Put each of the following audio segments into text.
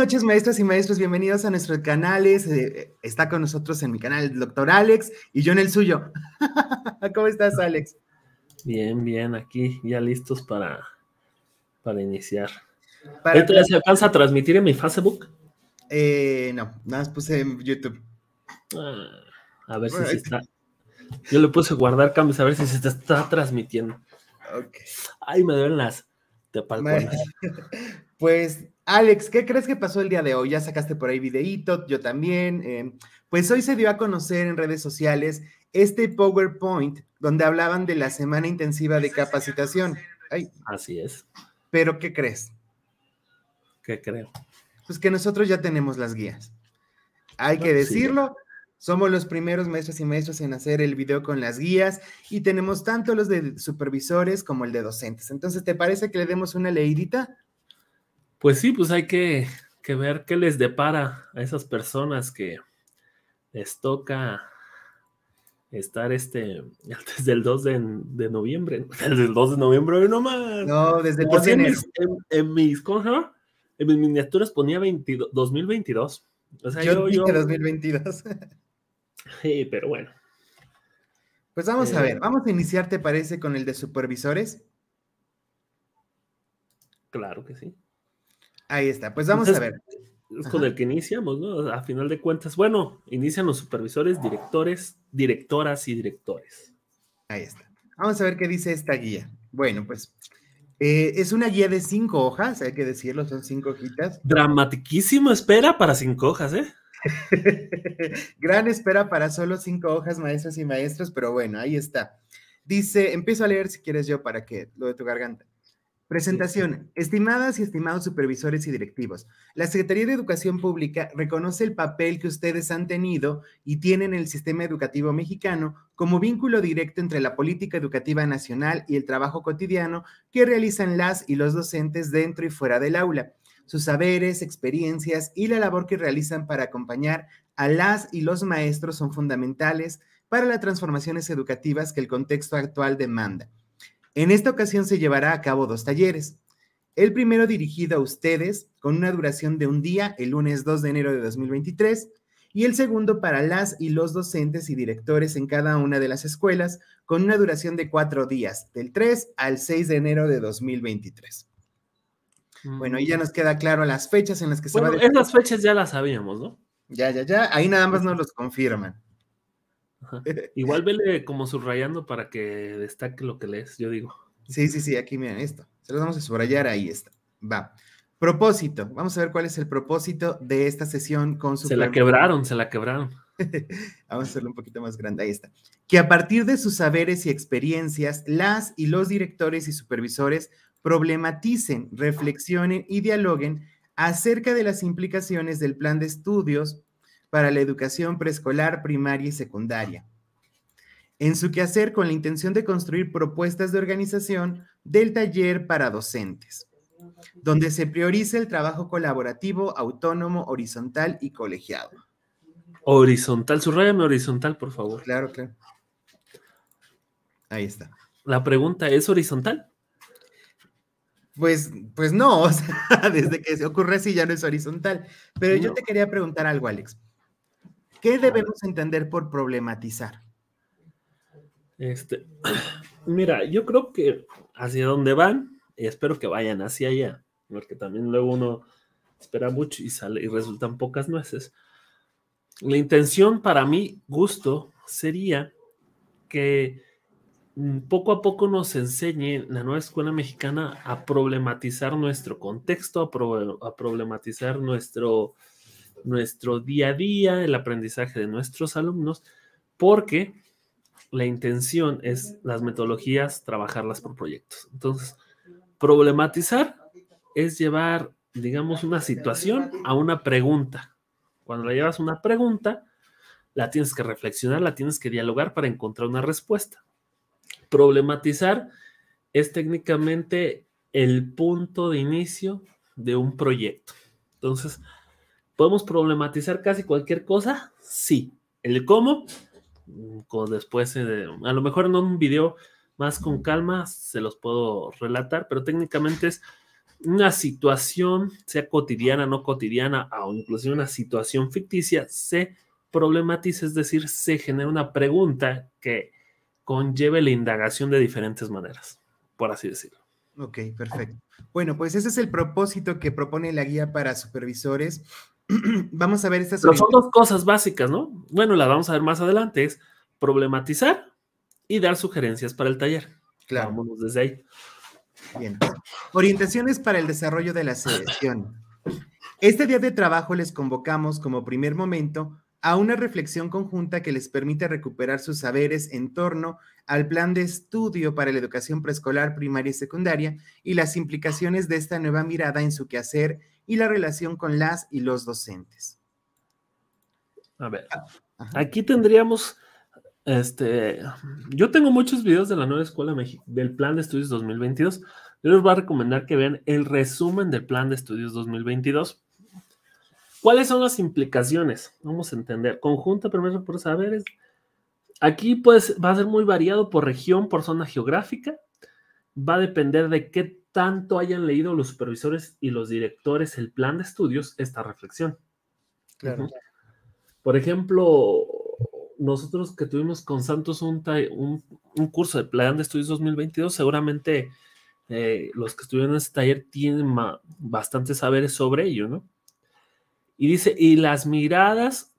noches, maestras y maestros. Bienvenidos a nuestros canales. Eh, está con nosotros en mi canal el doctor Alex y yo en el suyo. ¿Cómo estás, Alex? Bien, bien, aquí ya listos para, para iniciar. Para... ¿Esto ya se alcanza a transmitir en mi Facebook? Eh, no, nada más puse en YouTube. Ah, a ver si se está. Yo le puse guardar cambios a ver si se está transmitiendo. Okay. Ay, me duelen las Pues, Alex, ¿qué crees que pasó el día de hoy? Ya sacaste por ahí videíto, yo también. Eh, pues hoy se dio a conocer en redes sociales este PowerPoint donde hablaban de la semana intensiva de capacitación. Así es. Pero, ¿qué crees? ¿Qué creo? Pues que nosotros ya tenemos las guías. Hay que decirlo. Somos los primeros maestros y maestros en hacer el video con las guías y tenemos tanto los de supervisores como el de docentes. Entonces, ¿te parece que le demos una leidita? Pues sí, pues hay que, ver qué les depara a esas personas que les toca estar este desde el 2 de, noviembre. Desde el 2 de noviembre, no más. No, desde el 2 de enero. En, mis, ¿cómo En mis miniaturas ponía 22, 2022. O sea, yo, yo dije 2022. Sí, pero bueno. Pues vamos a ver, eh, vamos a iniciar, ¿te parece, con el de supervisores? Claro que sí. Ahí está, pues vamos a ver. Es con el que iniciamos, ¿no? A final de cuentas, bueno, inician los supervisores, directores, directoras y directores. Ahí está. Vamos a ver qué dice esta guía. Bueno, pues eh, es una guía de cinco hojas, hay que decirlo, son cinco hojitas. Dramatiquísimo espera para cinco hojas, ¿eh? Gran espera para solo cinco hojas, maestros y maestros, pero bueno, ahí está. Dice, empiezo a leer si quieres yo para que lo de tu garganta. Presentación. Estimadas y estimados supervisores y directivos, la Secretaría de Educación Pública reconoce el papel que ustedes han tenido y tienen en el sistema educativo mexicano como vínculo directo entre la política educativa nacional y el trabajo cotidiano que realizan las y los docentes dentro y fuera del aula sus saberes, experiencias y la labor que realizan para acompañar a las y los maestros son fundamentales para las transformaciones educativas que el contexto actual demanda. En esta ocasión se llevará a cabo dos talleres. El primero dirigido a ustedes con una duración de un día, el lunes 2 de enero de 2023, y el segundo para las y los docentes y directores en cada una de las escuelas con una duración de cuatro días, del 3 al 6 de enero de 2023. Bueno, ahí ya nos queda claro las fechas en las que se va a... Esas fechas ya las sabíamos, ¿no? Ya, ya, ya. Ahí nada más nos los confirman. Igual vele como subrayando para que destaque lo que lees, yo digo. Sí, sí, sí, aquí miren esto. Se los vamos a subrayar, ahí está. Va. Propósito. Vamos a ver cuál es el propósito de esta sesión con su... Se la quebraron, se la quebraron. Vamos a hacerlo un poquito más grande. Ahí está. Que a partir de sus saberes y experiencias, las y los directores y supervisores problematicen, reflexionen y dialoguen acerca de las implicaciones del plan de estudios para la educación preescolar, primaria y secundaria. En su quehacer con la intención de construir propuestas de organización del taller para docentes, donde se priorice el trabajo colaborativo, autónomo, horizontal y colegiado. Horizontal, subrayame horizontal, por favor. Claro, claro. Ahí está. La pregunta es horizontal. Pues, pues no, o sea, desde que se ocurre así ya no es horizontal. Pero yo te quería preguntar algo, Alex. ¿Qué debemos entender por problematizar? Este, mira, yo creo que hacia dónde van, y espero que vayan hacia allá, porque también luego uno espera mucho y sale y resultan pocas nueces. La intención para mi gusto sería que Mm, poco a poco nos enseñe la nueva escuela mexicana a problematizar nuestro contexto, a, problematizar nuestro, nuestro día a día, el aprendizaje de nuestros alumnos, porque la intención es las metodologías, trabajarlas por proyectos. Entonces, problematizar es llevar, digamos, una situación a una pregunta. Cuando la llevas una pregunta, la tienes que reflexionar, la tienes que dialogar para encontrar una respuesta. Problematizar es técnicamente el punto de inicio de un proyecto. Entonces, ¿podemos problematizar casi cualquier cosa? Sí. ¿El cómo? Después, eh, a lo mejor en un video más con calma se los puedo relatar, pero técnicamente es una situación, sea cotidiana, no cotidiana, o inclusive una situación ficticia, se problematiza, es decir, se genera una pregunta que conlleve la indagación de diferentes maneras, por así decirlo. Ok, perfecto. Bueno, pues ese es el propósito que propone la guía para supervisores. vamos a ver estas... Pero son dos cosas básicas, ¿no? Bueno, las vamos a ver más adelante, es problematizar y dar sugerencias para el taller. Claro. Vámonos desde ahí. Bien. Orientaciones para el desarrollo de la selección. Este día de trabajo les convocamos como primer momento a una reflexión conjunta que les permite recuperar sus saberes en torno al plan de estudio para la educación preescolar, primaria y secundaria y las implicaciones de esta nueva mirada en su quehacer y la relación con las y los docentes. A ver, ah, aquí tendríamos, este, yo tengo muchos videos de la nueva escuela México, del plan de estudios 2022. Yo les voy a recomendar que vean el resumen del plan de estudios 2022 ¿Cuáles son las implicaciones? Vamos a entender. Conjunta primero por saberes. Aquí pues, va a ser muy variado por región, por zona geográfica. Va a depender de qué tanto hayan leído los supervisores y los directores el plan de estudios, esta reflexión. Claro. Por ejemplo, nosotros que tuvimos con Santos un, un, curso de plan de estudios 2022, seguramente eh, los que estuvieron en ese taller tienen bastantes saberes sobre ello, ¿no? Y dice, y las miradas,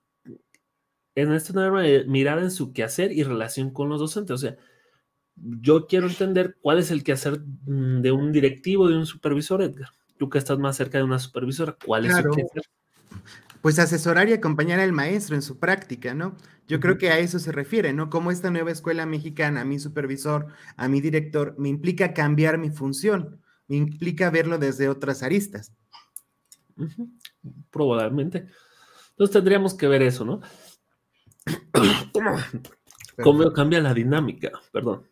en esta nueva mirada en su quehacer y relación con los docentes. O sea, yo quiero entender cuál es el quehacer mm, de un directivo, de un supervisor, Edgar. Tú que estás más cerca de una supervisora, ¿cuál es su quehacer? Pues asesorar y acompañar al maestro en su práctica, ¿no? Yo creo que a eso se refiere, ¿no? Como esta nueva escuela mexicana, a mi supervisor, a mi director, me implica cambiar mi función, me implica verlo desde otras aristas probablemente. Entonces tendríamos que ver eso, ¿no? ¿Cómo, cambia la dinámica? Perdón.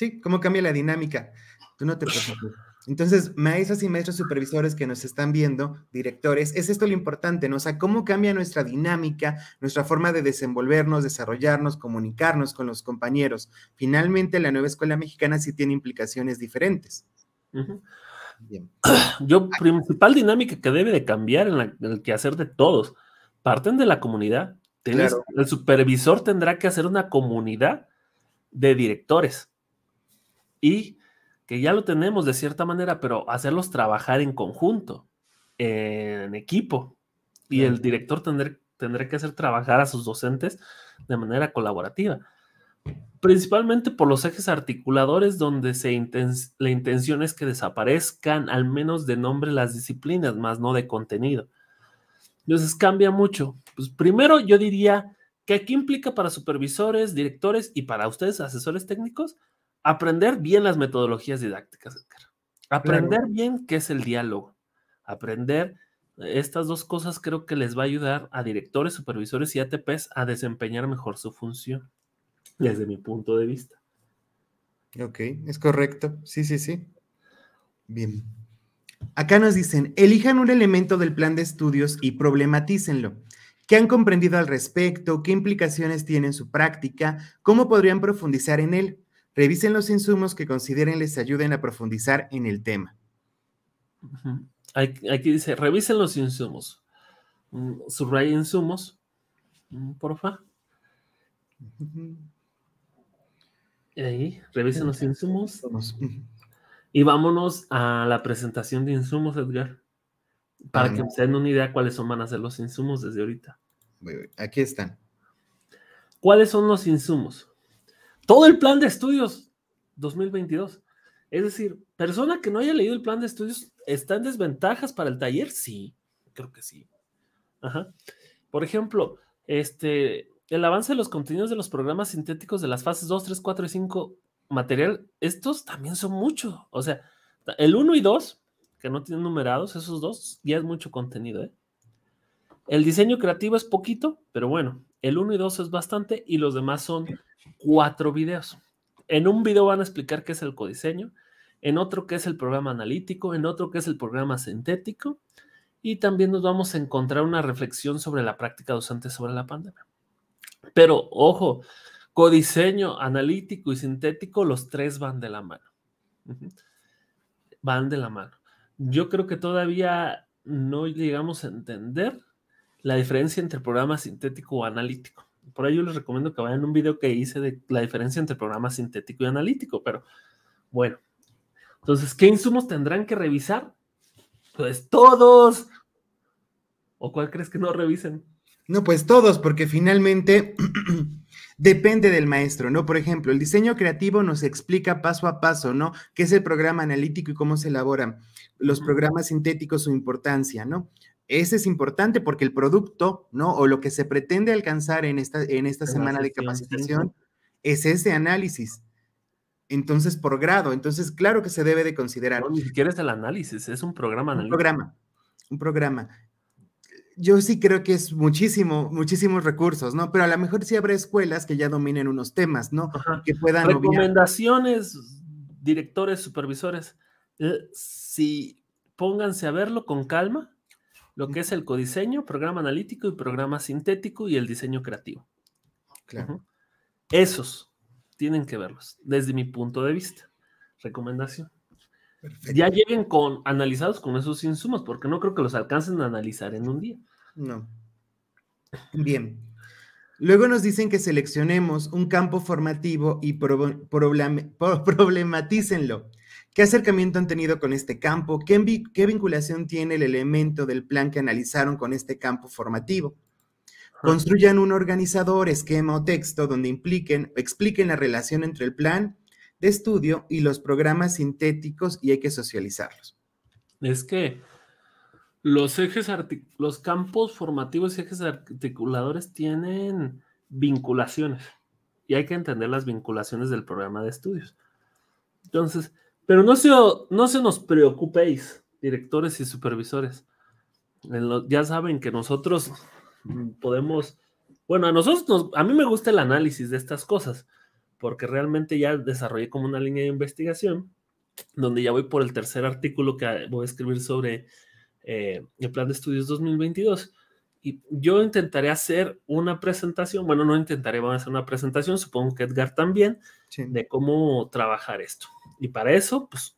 Sí, cómo cambia la dinámica. Tú no te preocupes. Entonces, maestros y maestros supervisores que nos están viendo, directores, es esto lo importante, ¿no? O sea, cómo cambia nuestra dinámica, nuestra forma de desenvolvernos, desarrollarnos, comunicarnos con los compañeros. Finalmente, la nueva escuela mexicana sí tiene implicaciones diferentes. Yo, principal dinámica que debe de cambiar en, el quehacer de todos, parten de la comunidad. El supervisor tendrá que hacer una comunidad de directores y que ya lo tenemos de cierta manera, pero hacerlos trabajar en conjunto, en equipo. Y el director tendrá que hacer trabajar a sus docentes de manera colaborativa principalmente por los ejes articuladores donde se la intención es que desaparezcan al menos de nombre las disciplinas, más no de contenido. Entonces cambia mucho. Pues primero yo diría que aquí implica para supervisores, directores y para ustedes, asesores técnicos, aprender bien las metodologías didácticas, Aprender bien qué es el diálogo. Aprender estas dos cosas creo que les va a ayudar a directores, supervisores y ATPs a desempeñar mejor su función desde mi punto de vista. Ok, es correcto. Sí, sí, sí. Bien. Acá nos dicen, elijan un elemento del plan de estudios y problematícenlo. ¿Qué han comprendido al respecto? ¿Qué implicaciones tiene en su práctica? ¿Cómo podrían profundizar en él? Revisen los insumos que consideren les ayuden a profundizar en el tema. Aquí dice, revisen los insumos. Mm, subraya insumos, mm, porfa. Ahí, revisen los insumos. Y vámonos a la presentación de insumos, Edgar. Para que se den una idea cuáles son, van a ser los insumos desde ahorita. Aquí están. ¿Cuáles son los insumos? Todo el plan de estudios 2022. Es decir, persona que no haya leído el plan de estudios, ¿está en desventajas para el taller? Sí, creo que sí. Ajá. Por ejemplo, este, el avance de los contenidos de los programas sintéticos de las fases 2, 3, 4 y 5 material, estos también son muchos. O sea, el 1 y 2, que no tienen numerados, esos dos, ya es mucho contenido. ¿eh? El diseño creativo es poquito, pero bueno, el 1 y 2 es bastante y los demás son cuatro videos. En un video van a explicar qué es el codiseño, en otro qué es el programa analítico, en otro qué es el programa sintético y también nos vamos a encontrar una reflexión sobre la práctica docente sobre la pandemia. Pero ojo, codiseño, analítico y sintético, los tres van de la mano. Van de la mano. yo creo que todavía no llegamos a entender la diferencia entre programa sintético o analítico. Por ahí yo les recomiendo que vayan a un video que hice de la diferencia entre programa sintético y analítico, pero bueno. Entonces, ¿qué insumos tendrán que revisar? Pues todos. ¿O cuál crees que no revisen? No, pues todos, porque finalmente depende del maestro, ¿no? Por ejemplo, el diseño creativo nos explica paso a paso, ¿no? ¿Qué es el programa analítico y cómo se elaboran los programas sintéticos, su importancia, ¿no? Ese es importante porque el producto, ¿no? O lo que se pretende alcanzar en esta, en esta semana de capacitación es ese análisis. Entonces, por grado. Entonces, claro que se debe de considerar. No, ni siquiera es el análisis, es un programa analítico. Un programa, un programa. Yo sí creo que es muchísimo, muchísimos recursos, ¿no? Pero a lo mejor sí habrá escuelas que ya dominen unos temas, ¿no? Que puedan. Recomendaciones, directores, supervisores. Eh, si pónganse a verlo con calma, lo que es el codiseño, programa analítico y programa sintético y el diseño creativo. Claro. Esos tienen que verlos, desde mi punto de vista. Recomendación. Ya lleguen con analizados con esos insumos, porque no creo que los alcancen a analizar en un día. No. Bien. Luego nos dicen que seleccionemos un campo formativo y problematícenlo. ¿Qué acercamiento han tenido con este campo? ¿Qué, vinculación tiene el elemento del plan que analizaron con este campo formativo? Construyan un organizador, esquema o texto donde impliquen, expliquen la relación entre el plan de estudio y los programas sintéticos y hay que socializarlos. Es que los ejes, los campos formativos y ejes articuladores tienen vinculaciones y hay que entender las vinculaciones del programa de estudios. Entonces, pero no se, no se nos preocupéis, directores y supervisores. ya saben que nosotros podemos, bueno, a nosotros, a mí me gusta el análisis de estas cosas, porque realmente ya desarrollé como una línea de investigación, donde ya voy por el tercer artículo que voy a escribir sobre eh, el plan de estudios 2022. Y yo intentaré hacer una presentación, bueno, no intentaré, vamos a hacer una presentación, supongo que Edgar también, de cómo trabajar esto. Y para eso, pues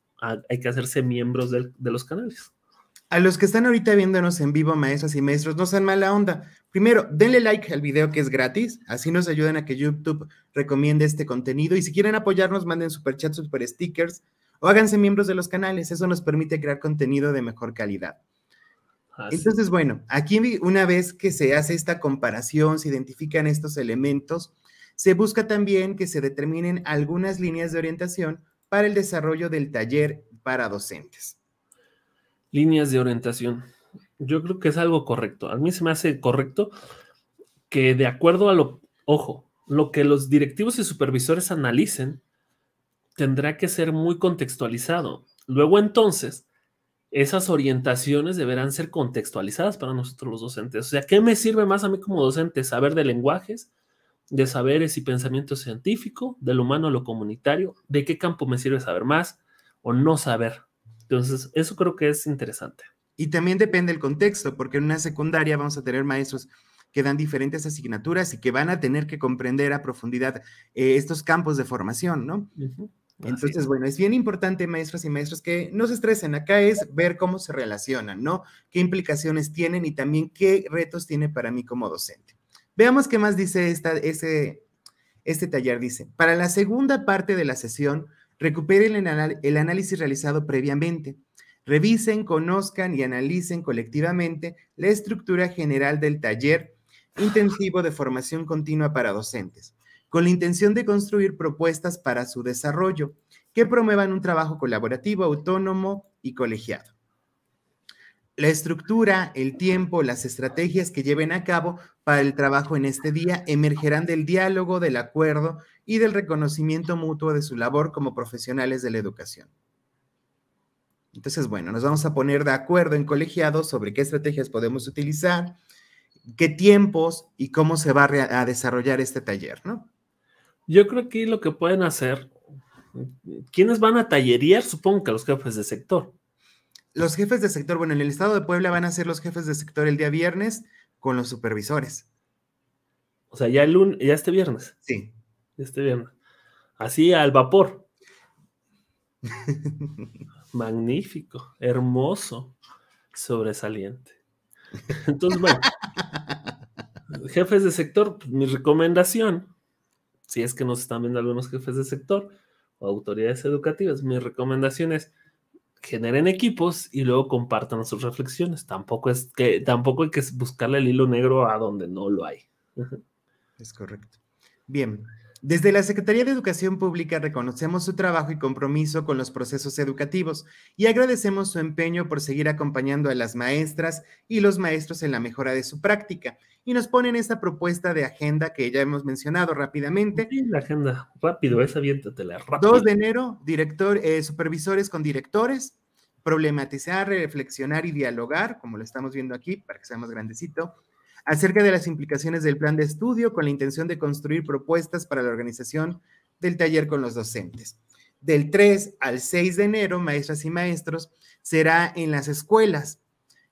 hay que hacerse miembros de, los canales. A los que están ahorita viéndonos en vivo, maestras y maestros, no sean mala onda. Primero, denle like al video que es gratis, así nos ayudan a que YouTube recomiende este contenido. Y si quieren apoyarnos, manden super chats, super stickers o háganse miembros de los canales. Eso nos permite crear contenido de mejor calidad. Entonces, bueno, aquí una vez que se hace esta comparación, se identifican estos elementos, se busca también que se determinen algunas líneas de orientación para el desarrollo del taller para docentes. Líneas de orientación. Yo creo que es algo correcto. A mí se me hace correcto que de acuerdo a lo, ojo, lo que los directivos y supervisores analicen, tendrá que ser muy contextualizado. Luego entonces, esas orientaciones deberán ser contextualizadas para nosotros los docentes. O sea, ¿qué me sirve más a mí como docente? Saber de lenguajes, de saberes y pensamiento científico, del humano a lo comunitario, de qué campo me sirve saber más o no saber. Entonces, eso creo que es interesante. Y también depende del contexto, porque en una secundaria vamos a tener maestros que dan diferentes asignaturas y que van a tener que comprender a profundidad eh, estos campos de formación, ¿no? Entonces, bueno, es bien importante, maestros y maestros, que no se estresen. Acá es ver cómo se relacionan, ¿no? ¿Qué implicaciones tienen y también qué retos tiene para mí como docente? Veamos qué más dice esta, ese, este taller. Dice, para la segunda parte de la sesión, recuperen el, el análisis realizado previamente. Revisen, conozcan y analicen colectivamente la estructura general del taller intensivo de formación continua para docentes, con la intención de construir propuestas para su desarrollo que promuevan un trabajo colaborativo, autónomo y colegiado. La estructura, el tiempo, las estrategias que lleven a cabo para el trabajo en este día emergerán del diálogo, del acuerdo y del reconocimiento mutuo de su labor como profesionales de la educación. Entonces, bueno, nos vamos a poner de acuerdo en colegiados sobre qué estrategias podemos utilizar, qué tiempos y cómo se va a desarrollar este taller, ¿no? Yo creo que lo que pueden hacer, ¿quiénes van a tallerear? Supongo que los jefes de sector los jefes de sector, bueno, en el estado de Puebla van a ser los jefes de sector el día viernes con los supervisores. O sea, ya el lunes, ya este viernes. Sí. Este viernes. Así al vapor. magnífico, hermoso, sobresaliente. Entonces, bueno, jefes de sector, pues, mi recomendación, si es que nos están viendo algunos jefes de sector o autoridades educativas, mi recomendación es generen equipos y luego compartan sus reflexiones. Tampoco es que tampoco hay que buscarle el hilo negro a donde no lo hay. Es correcto. Bien, desde la Secretaría de Educación Pública reconocemos su trabajo y compromiso con los procesos educativos y agradecemos su empeño por seguir acompañando a las maestras y los maestros en la mejora de su práctica. Y nos ponen esta propuesta de agenda que ya hemos mencionado rápidamente. Sí, la agenda, rápido, esa la rápido. 2 de enero, director, eh, supervisores con directores, problematizar, reflexionar y dialogar, como lo estamos viendo aquí, para que sea más grandecito acerca de las implicaciones del plan de estudio con la intención de construir propuestas para la organización del taller con los docentes. Del 3 al 6 de enero, maestras y maestros, será en las escuelas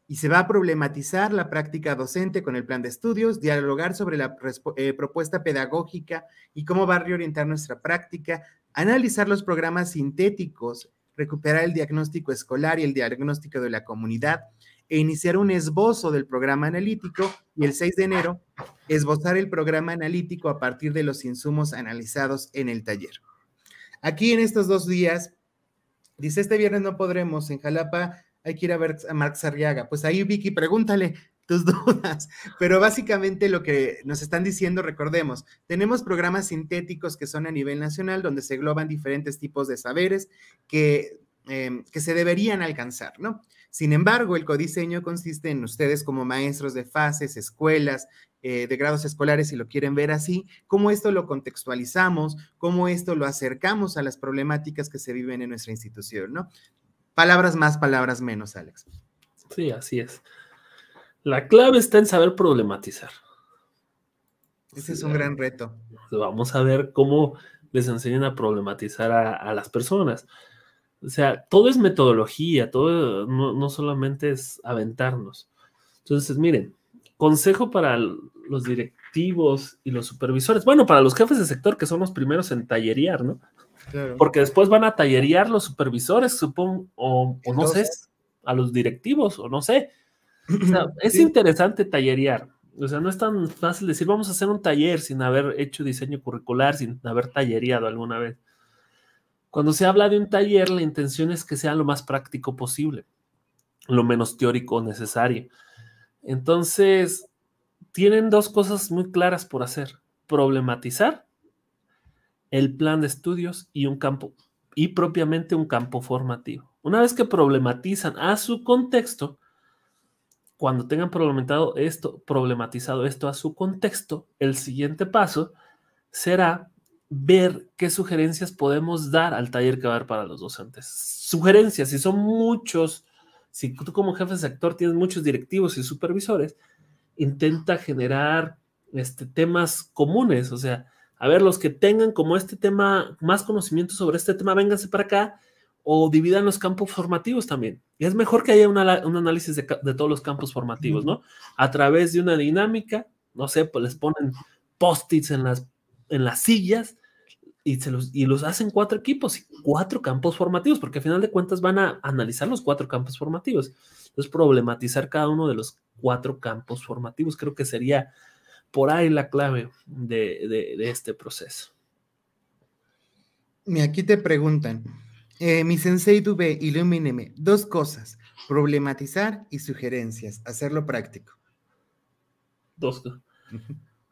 y se va a problematizar la práctica docente con el plan de estudios, dialogar sobre la eh, propuesta pedagógica y cómo va a reorientar nuestra práctica, analizar los programas sintéticos, recuperar el diagnóstico escolar y el diagnóstico de la comunidad, e iniciar un esbozo del programa analítico y el 6 de enero esbozar el programa analítico a partir de los insumos analizados en el taller. Aquí en estos dos días, dice, este viernes no podremos, en Jalapa hay que ir a ver a Marx Arriaga. Pues ahí, Vicky, pregúntale tus dudas. Pero básicamente lo que nos están diciendo, recordemos, tenemos programas sintéticos que son a nivel nacional, donde se engloban diferentes tipos de saberes que, eh, que se deberían alcanzar, ¿no? Sin embargo, el codiseño consiste en ustedes como maestros de fases, escuelas, eh, de grados escolares, si lo quieren ver así, cómo esto lo contextualizamos, cómo esto lo acercamos a las problemáticas que se viven en nuestra institución, ¿no? Palabras más, palabras menos, Alex. Sí, así es. La clave está en saber problematizar. Ese es un gran reto. Vamos a ver cómo les enseñan a problematizar a las personas. O sea, todo es metodología, todo no, solamente es aventarnos. Entonces, miren, consejo para los directivos y los supervisores, bueno, para los jefes de sector que son los primeros en tallerear, ¿no? Porque después van a tallerear los supervisores, supongo, o, no sé, a los directivos, o no sé. O sea, es interesante tallerear. O sea, no es tan fácil decir, vamos a hacer un taller sin haber hecho diseño curricular, sin haber tallereado alguna vez. Cuando se habla de un taller, la intención es que sea lo más práctico posible, lo menos teórico necesario. Entonces, tienen dos cosas muy claras por hacer. Problematizar el plan de estudios y un campo, y propiamente un campo formativo. Una vez que problematizan a su contexto, cuando tengan problematizado esto, problematizado esto a su contexto, el siguiente paso será ver qué sugerencias podemos dar al taller que va a haber para los docentes. Sugerencias, si son muchos, si tú como jefe de sector tienes muchos directivos y supervisores, intenta generar este, temas comunes, o sea, a ver, los que tengan como este tema, más conocimiento sobre este tema, vénganse para acá o dividan los campos formativos también. Y es mejor que haya un análisis de, de, todos los campos formativos, ¿no? A través de una dinámica, no sé, pues les ponen post-its en las, en las sillas y, se los, y los hacen cuatro equipos y cuatro campos formativos, porque al final de cuentas van a analizar los cuatro campos formativos. Entonces, problematizar cada uno de los cuatro campos formativos creo que sería por ahí la clave de, este proceso. Aquí te preguntan, eh, mi sensei Dube, ilumíneme, dos cosas, problematizar y sugerencias, hacerlo práctico. Dos,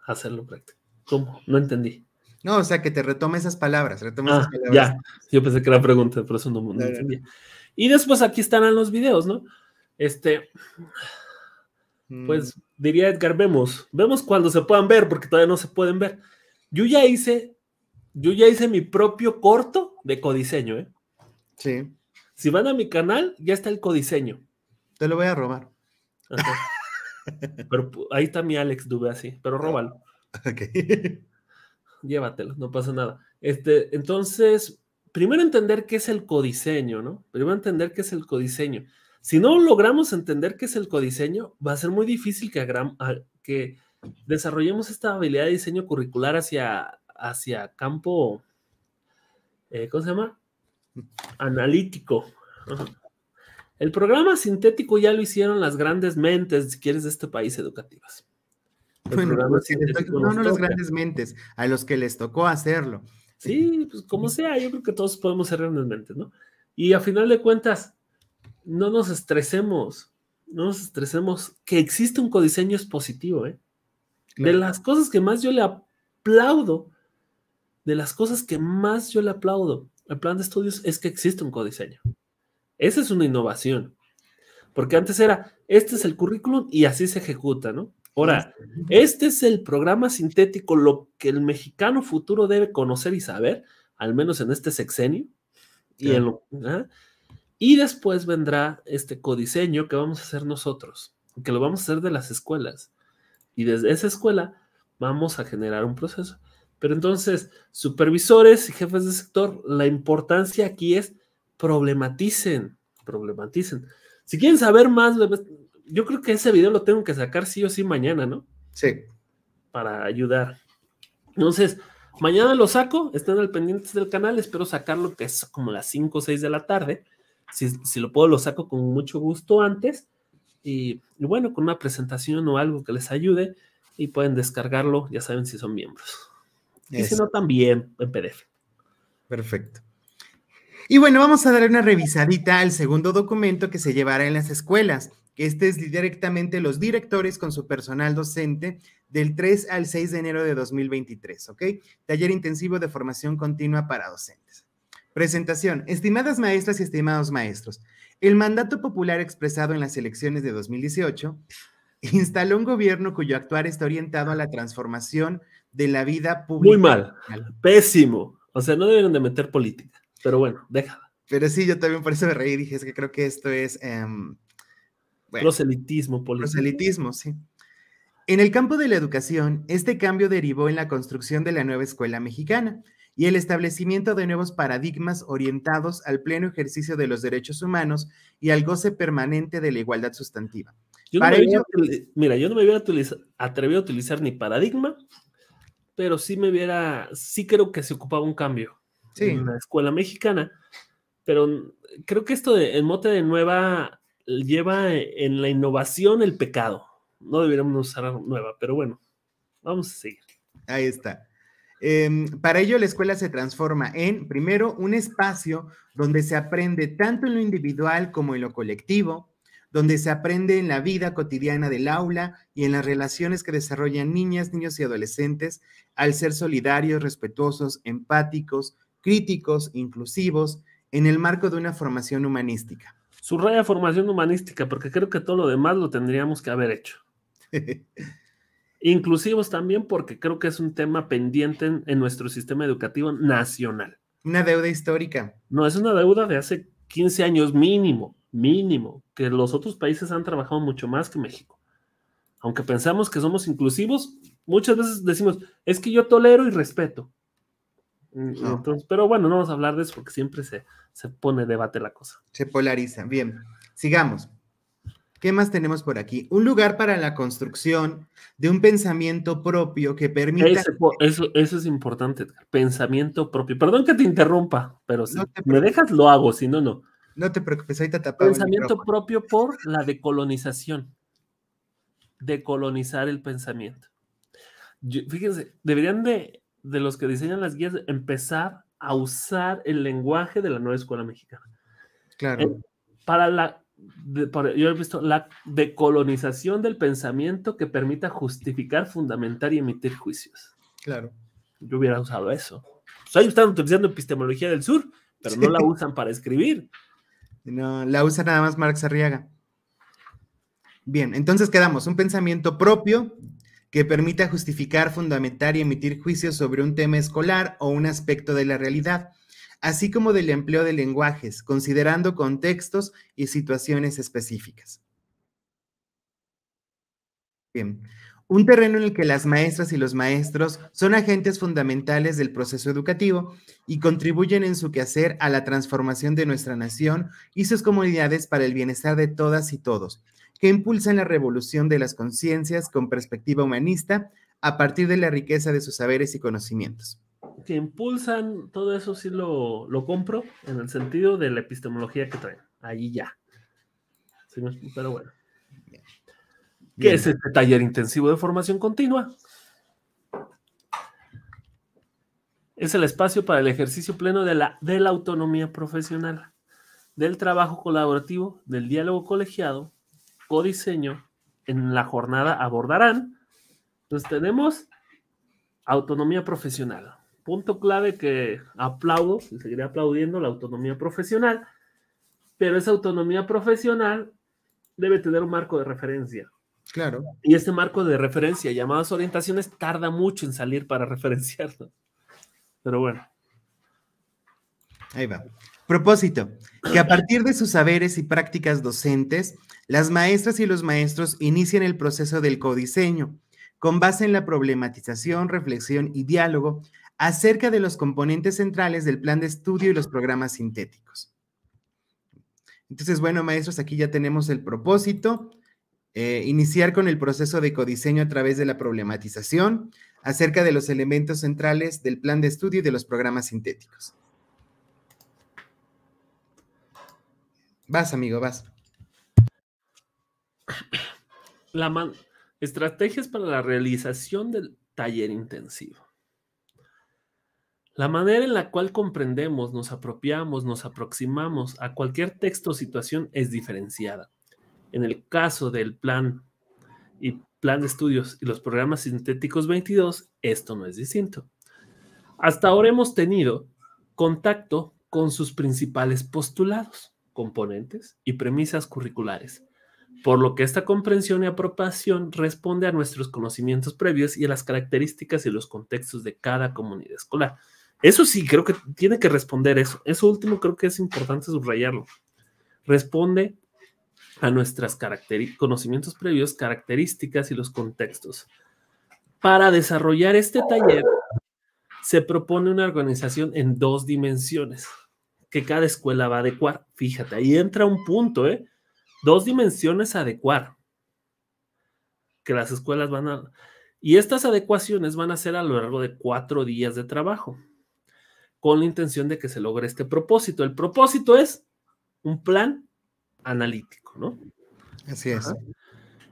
hacerlo práctico. ¿Cómo? No entendí. No, o sea, que te retome esas palabras, retome esas ah, palabras. Ya, yo pensé que era pregunta, pero eso no, no entendía. Y después aquí están los videos, ¿no? Este, pues mm. diría Edgar, vemos, vemos cuando se puedan ver, porque todavía no se pueden ver. Yo ya hice, yo ya hice mi propio corto de codiseño, ¿eh? Sí. Si van a mi canal, ya está el codiseño. Te lo voy a robar. pero ahí está mi Alex Dube así, pero róbalo. Ok llévatelo, no pasa nada. Este, entonces, primero entender qué es el codiseño, ¿no? Primero entender qué es el codiseño. Si no logramos entender qué es el codiseño, va a ser muy difícil que, que desarrollemos esta habilidad de diseño curricular hacia, hacia campo, eh, ¿cómo se llama? Analítico, El programa sintético ya lo hicieron las grandes mentes, si quieres, de este país educativas. Bueno, no, no las grandes mentes, a los que les tocó hacerlo. Sí, pues como sea, yo creo que todos podemos ser grandes mentes, ¿no? Y a final de cuentas, no nos estresemos, no nos estresemos, que existe un codiseño es positivo, ¿eh? De las cosas que más yo le aplaudo, de las cosas que más yo le aplaudo al plan de estudios es que existe un codiseño. Esa es una innovación. Porque antes era, este es el currículum y así se ejecuta, ¿no? Ahora, este es el programa sintético, lo que el mexicano futuro debe conocer y saber, al menos en este sexenio. Y, ¿ah? y después vendrá este codiseño que vamos a hacer nosotros, que lo vamos a hacer de las escuelas. Y desde esa escuela vamos a generar un proceso. Pero entonces, supervisores y jefes de sector, la importancia aquí es problematicen, problematicen. Si quieren saber más, yo creo que ese video lo tengo que sacar sí o sí mañana, ¿no? Sí. Para ayudar. Entonces, mañana lo saco, estén al pendientes del canal, espero sacarlo que es como las 5 o 6 de la tarde. Si, si, lo puedo, lo saco con mucho gusto antes. Y, y, bueno, con una presentación o algo que les ayude y pueden descargarlo, ya saben si son miembros. Y si no, también en PDF. Perfecto. Y bueno, vamos a dar una revisadita al segundo documento que se llevará en las escuelas, este es directamente los directores con su personal docente del 3 al 6 de enero de 2023, ¿ok? Taller intensivo de formación continua para docentes. Presentación. Estimadas maestras y estimados maestros, el mandato popular expresado en las elecciones de 2018 instaló un gobierno cuyo actuar está orientado a la transformación de la vida pública. Muy mal, pésimo. O sea, no deben de meter política. Pero bueno, déjala. Pero sí, yo también por eso me reí dije, es que creo que esto es... Um, proselitismo político. Proselitismo, sí. En el campo de la educación, este cambio derivó en la construcción de la nueva escuela mexicana y el establecimiento de nuevos paradigmas orientados al pleno ejercicio de los derechos humanos y al goce permanente de la igualdad sustantiva. mira, yo no me hubiera atrevido a utilizar ni paradigma, pero sí me hubiera, sí creo que se ocupaba un cambio en la escuela mexicana, pero creo que esto de, el mote de nueva lleva en la innovación el pecado. No deberíamos usar nueva, pero bueno, vamos a seguir. Ahí está. Em, para ello, la escuela se transforma en, primero, un espacio donde se aprende tanto en lo individual como en lo colectivo, donde se aprende en la vida cotidiana del aula y en las relaciones que desarrollan niñas, niños y adolescentes al ser solidarios, respetuosos, empáticos, críticos, inclusivos, en el marco de una formación humanística. Subraya formación humanística, porque creo que todo lo demás lo tendríamos que haber hecho. Inclusivos también, porque creo que es un tema pendiente en, nuestro sistema educativo nacional. Una deuda histórica. No, es una deuda de hace 15 años mínimo, mínimo, que los otros países han trabajado mucho más que México. Aunque pensamos que somos inclusivos, muchas veces decimos, es que yo tolero y respeto. Mm, pero bueno, no vamos a hablar de eso porque siempre se, se pone debate la cosa. Se polariza. Bien, sigamos. ¿Qué más tenemos por aquí? Un lugar para la construcción de un pensamiento propio que permita. eso, eso, es importante, Pensamiento propio. Perdón que te interrumpa, pero si me dejas, lo hago, si no, no. No te preocupes, ahorita te Pensamiento propio por la decolonización. Decolonizar el pensamiento. fíjense, deberían de de los que diseñan las guías empezar a usar el lenguaje de la nueva escuela mexicana. Claro. Eh, para la, yo he visto la decolonización del pensamiento que permita justificar, fundamentar y emitir juicios. Claro. Yo hubiera usado eso. Pues ellos están utilizando epistemología del sur, pero no la usan para escribir. No, la usa nada más Marx Arriaga. Bien, entonces quedamos un pensamiento propio que permita justificar, fundamentar y emitir juicios sobre un tema escolar o un aspecto de la realidad, así como del empleo de lenguajes, considerando contextos y situaciones específicas. Bien. Un terreno en el que las maestras y los maestros son agentes fundamentales del proceso educativo y contribuyen en su quehacer a la transformación de nuestra nación y sus comunidades para el bienestar de todas y todos, que impulsan la revolución de las conciencias con perspectiva humanista a partir de la riqueza de sus saberes y conocimientos. Que impulsan todo eso sí lo, compro en el sentido de la epistemología que traen. ahí ya. Pero bueno. ¿Qué es este taller intensivo de formación continua? Es el espacio para el ejercicio pleno de la, de la autonomía profesional, del trabajo colaborativo, del diálogo colegiado, codiseño. En la jornada abordarán. Entonces tenemos autonomía profesional. Punto clave que aplaudo, y seguiré aplaudiendo la autonomía profesional, pero esa autonomía profesional debe tener un marco de referencia. Claro. Y este marco de referencia, llamadas orientaciones, tarda mucho en salir para referenciarlo. Pero bueno. Ahí va. Propósito, que a partir de sus saberes y prácticas docentes, las maestras y los maestros inician el proceso del codiseño, con base en la problematización, reflexión y diálogo acerca de los componentes centrales del plan de estudio y los programas sintéticos. Entonces, bueno, maestros, aquí ya tenemos el propósito, eh, iniciar con el proceso de codiseño a través de la problematización acerca de los elementos centrales del plan de estudio y de los programas sintéticos. Vas, amigo, vas. Estrategias para la realización del taller intensivo. La manera en la cual comprendemos, nos apropiamos, nos aproximamos a cualquier texto o situación es diferenciada. En el caso del plan y plan de estudios y los programas sintéticos 22, esto no es distinto. Hasta ahora hemos tenido contacto con sus principales postulados, componentes y premisas curriculares, por lo que esta comprensión y apropiación responde a nuestros conocimientos previos y a las características y los contextos de cada comunidad escolar. Eso sí, creo que tiene que responder eso. Eso último creo que es importante subrayarlo. Responde a nuestros conocimientos previos, características y los contextos. Para desarrollar este taller, se propone una organización en dos dimensiones que cada escuela va a adecuar. Fíjate, ahí entra un punto, ¿eh? Dos dimensiones a adecuar que las escuelas van a... Y estas adecuaciones van a ser a lo largo de cuatro días de trabajo con la intención de que se logre este propósito. El propósito es un plan analítico, ¿no? Así es.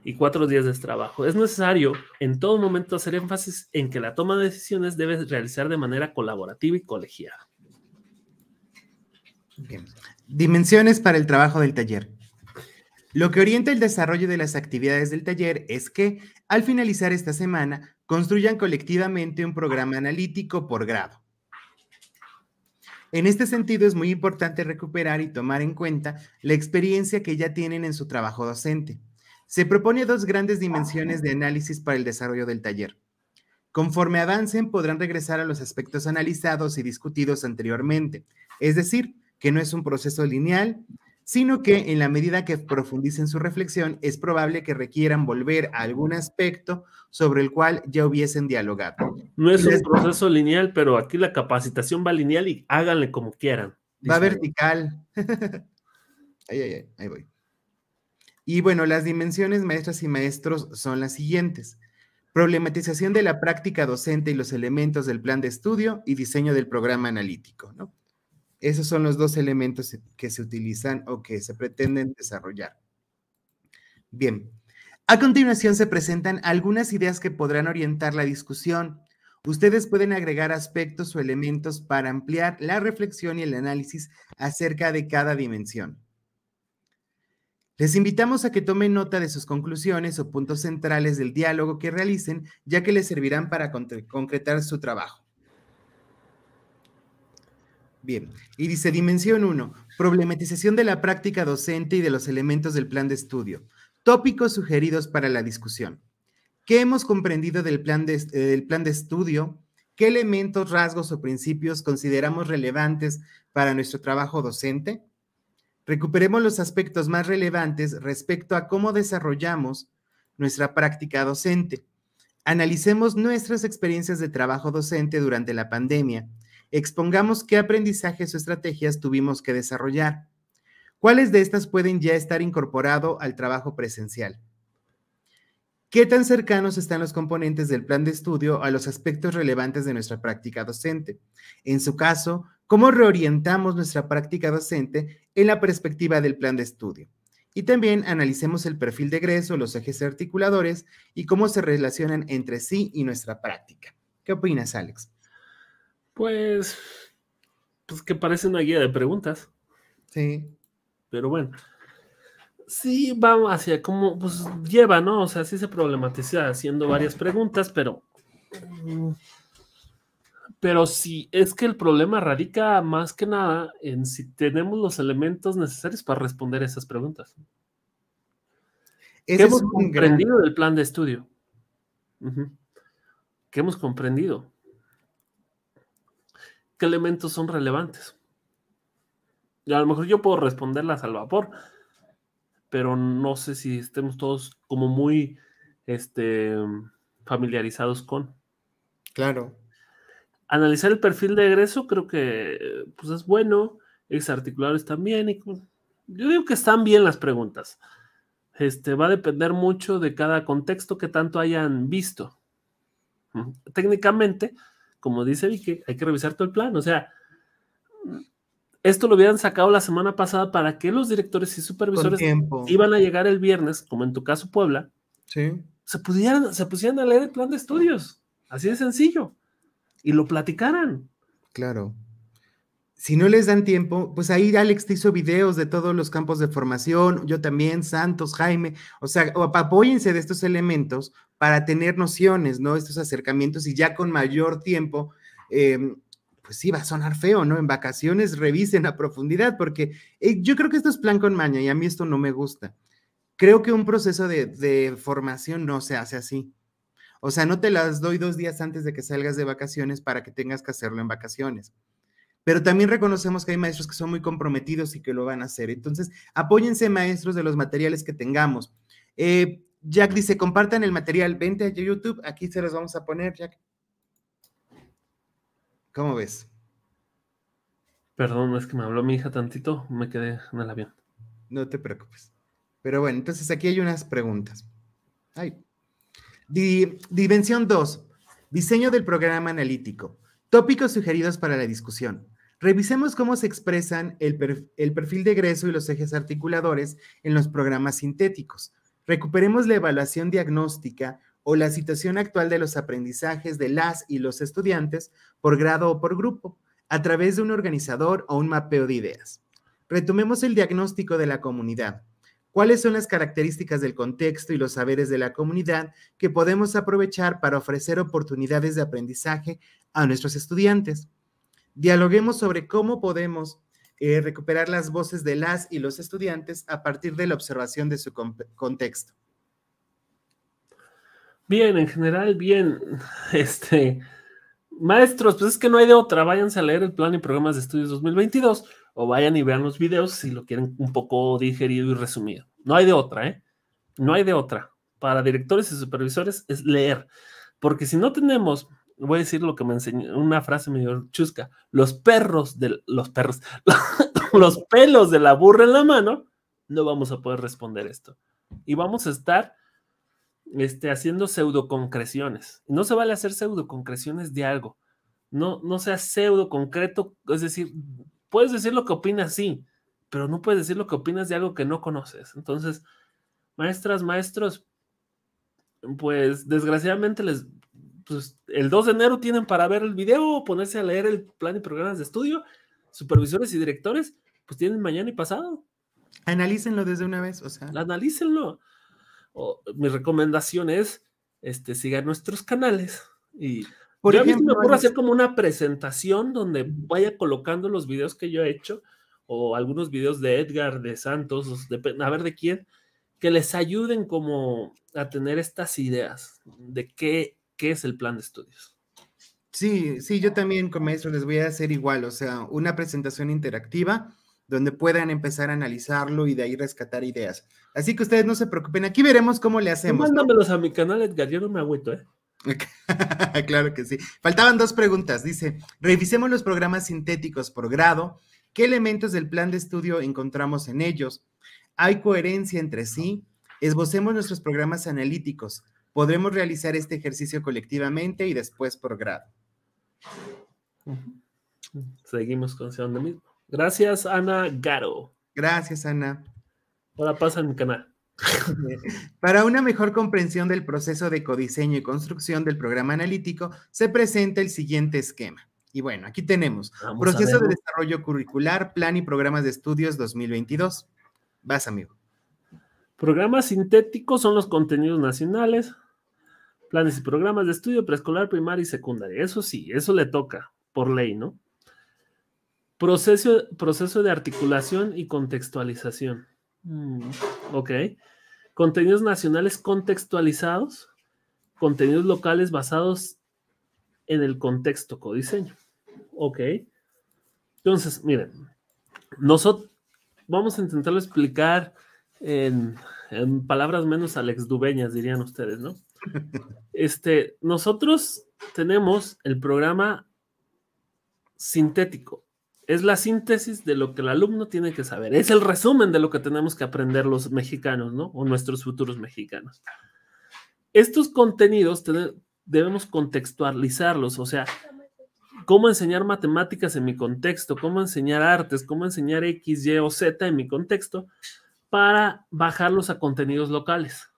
Y cuatro días de trabajo. Es necesario en todo momento hacer énfasis en que la toma de decisiones debe realizar de manera colaborativa y colegiada. Bien. Dimensiones para el trabajo del taller. Lo que orienta el desarrollo de las actividades del taller es que, al finalizar esta semana, construyan colectivamente un programa analítico por grado en este sentido, es muy importante recuperar y tomar en cuenta la experiencia que ya tienen en su trabajo docente. Se propone dos grandes dimensiones de análisis para el desarrollo del taller. Conforme avancen, podrán regresar a los aspectos analizados y discutidos anteriormente, es decir, que no es un proceso lineal, sino que en la medida que profundicen su reflexión, es probable que requieran volver a algún aspecto sobre el cual ya hubiesen dialogado. No es un proceso lineal, pero aquí la capacitación va lineal y háganle como quieran. Va vertical. ahí, ahí, ahí voy. Y bueno, las dimensiones maestras y maestros son las siguientes. Problematización de la práctica docente y los elementos del plan de estudio y diseño del programa analítico, ¿no? Esos son los dos elementos que se utilizan o que se pretenden desarrollar. Bien, a continuación se presentan algunas ideas que podrán orientar la discusión. Ustedes pueden agregar aspectos o elementos para ampliar la reflexión y el análisis acerca de cada dimensión. Les invitamos a que tomen nota de sus conclusiones o puntos centrales del diálogo que realicen, ya que les servirán para concretar su trabajo. Bien, y dice dimensión 1, problematización de la práctica docente y de los elementos del plan de estudio. Tópicos sugeridos para la discusión. ¿Qué hemos comprendido del plan de, del plan de estudio? ¿Qué elementos, rasgos o principios consideramos relevantes para nuestro trabajo docente? Recuperemos los aspectos más relevantes respecto a cómo desarrollamos nuestra práctica docente. Analicemos nuestras experiencias de trabajo docente durante la pandemia expongamos qué aprendizajes o estrategias tuvimos que desarrollar. ¿Cuáles de estas pueden ya estar incorporado al trabajo presencial? ¿Qué tan cercanos están los componentes del plan de estudio a los aspectos relevantes de nuestra práctica docente? En su caso, cómo reorientamos nuestra práctica docente en la perspectiva del plan de estudio. Y también analicemos el perfil de egreso, los ejes articuladores y cómo se relacionan entre sí y nuestra práctica. ¿Qué opinas, Alex? Pues, pues que parece una guía de preguntas. Sí. Pero bueno, sí va hacia cómo, pues lleva, ¿no? O sea, sí se problematiza haciendo varias preguntas, pero... Mm, pero sí, es que el problema radica más que nada en si tenemos los elementos necesarios para responder esas preguntas. ¿Qué hemos comprendido del plan de estudio? ¿Qué hemos comprendido? ¿Qué elementos son relevantes? Y a lo mejor yo puedo responderlas al vapor, pero no sé si estemos todos como muy este, familiarizados con. Claro. Analizar el perfil de egreso creo que pues es bueno, exarticuladores también, y yo digo que están bien las preguntas. Este, va a depender mucho de cada contexto que tanto hayan visto. Técnicamente, como dice Vicky, hay que revisar todo el plan. O sea, esto lo habían sacado la semana pasada para que los directores y supervisores iban a llegar el viernes, como en tu caso Puebla, se, pudieran, se pusieran a leer el plan de estudios. Así de sencillo. Y lo platicaran. Claro. Si no les dan tiempo, pues ahí Alex te hizo videos de todos los campos de formación, yo también, Santos, Jaime, o sea, apóyense de estos elementos para tener nociones, ¿no? Estos acercamientos y ya con mayor tiempo, eh, pues sí, va a sonar feo, ¿no? En vacaciones revisen a profundidad, porque eh, yo creo que esto es plan con maña y a mí esto no me gusta. Creo que un proceso de, formación no se hace así. O sea, no te las doy dos días antes de que salgas de vacaciones para que tengas que hacerlo en vacaciones. Pero también reconocemos que hay maestros que son muy comprometidos y que lo van a hacer. Entonces, apóyense maestros de los materiales que tengamos. Eh, Jack dice, compartan el material, vente a YouTube, aquí se los vamos a poner, Jack. ¿Cómo ves? Perdón, es que me habló mi hija tantito, me quedé en el avión. No te preocupes. Pero bueno, entonces aquí hay unas preguntas. Ay. dimensión 2. Diseño del programa analítico. Tópicos sugeridos para la discusión. Revisemos cómo se expresan el, perfil de egreso y los ejes articuladores en los programas sintéticos. Recuperemos la evaluación diagnóstica o la situación actual de los aprendizajes de las y los estudiantes por grado o por grupo, a través de un organizador o un mapeo de ideas. Retomemos el diagnóstico de la comunidad. ¿Cuáles son las características del contexto y los saberes de la comunidad que podemos aprovechar para ofrecer oportunidades de aprendizaje a nuestros estudiantes? Dialoguemos sobre cómo podemos eh, recuperar las voces de las y los estudiantes a partir de la observación de su contexto. Bien, en general, bien. Este, maestros, pues es que no hay de otra. Váyanse a leer el plan y programas de estudios 2022 o vayan y vean los videos si lo quieren un poco digerido y resumido. No hay de otra, ¿eh? No hay de otra. Para directores y supervisores es leer. Porque si no tenemos, voy a decir lo que me enseñó, una frase medio chusca, los perros de los perros, los pelos de la burra en la mano, no vamos a poder responder esto. Y vamos a estar este, haciendo pseudoconcreciones. No se vale hacer pseudoconcreciones de algo. No, no sea pseudo concreto, es decir, puedes decir lo que opinas, sí, pero no puedes decir lo que opinas de algo que no conoces. Entonces, maestras, maestros, pues desgraciadamente les, pues, el 2 de enero tienen para ver el video, ponerse a leer el plan y programas de estudio, supervisores y directores, pues tienen mañana y pasado. Analícenlo desde una vez, o sea. Analícenlo mi recomendación es este, sigan nuestros canales y por ejemplo, me puedo hacer como una presentación donde vaya colocando los videos que yo he hecho o algunos videos de Edgar, de Santos, a ver de quién, que les ayuden como a tener estas ideas de qué, qué es el plan de estudios. Sí, sí, yo también con maestros les voy a hacer igual, o sea, una presentación interactiva donde puedan empezar a analizarlo y de ahí rescatar ideas. Así que ustedes no se preocupen, aquí veremos cómo le hacemos. Mándamelos a mi canal, Edgar, yo no me agüito, ¿eh? claro que sí. Faltaban dos preguntas. Dice, revisemos los programas sintéticos por grado. ¿Qué elementos del plan de estudio encontramos en ellos? ¿Hay coherencia entre sí? Esbocemos nuestros programas analíticos. Podremos realizar este ejercicio colectivamente y después por grado. Seguimos con donde mismo. Gracias, Ana Garo. Gracias, Ana. Ahora pasa en mi canal. Para una mejor comprensión del proceso de codiseño y construcción del programa analítico, se presenta el siguiente esquema. Y bueno, aquí tenemos proceso de desarrollo curricular, plan y programas de estudios 2022. Vas, amigo. Programas sintéticos son los contenidos nacionales, planes y programas de estudio preescolar, primaria y secundaria. Eso sí, eso le toca por ley, ¿no? Proceso, proceso de articulación y contextualización. Mm, ok. Contenidos nacionales contextualizados, contenidos locales basados en el contexto codiseño. Ok. Entonces, miren, nosotros vamos a intentarlo explicar en, palabras menos alexdubeñas, dirían ustedes, ¿no? Este, nosotros tenemos el programa sintético. Es la síntesis de lo que el alumno tiene que saber. Es el resumen de lo que tenemos que aprender los mexicanos, ¿no? O nuestros futuros mexicanos. Estos contenidos debemos contextualizarlos, o sea, cómo enseñar matemáticas en mi contexto, cómo enseñar artes, cómo enseñar X, Y o Z en mi contexto, para bajarlos a contenidos locales.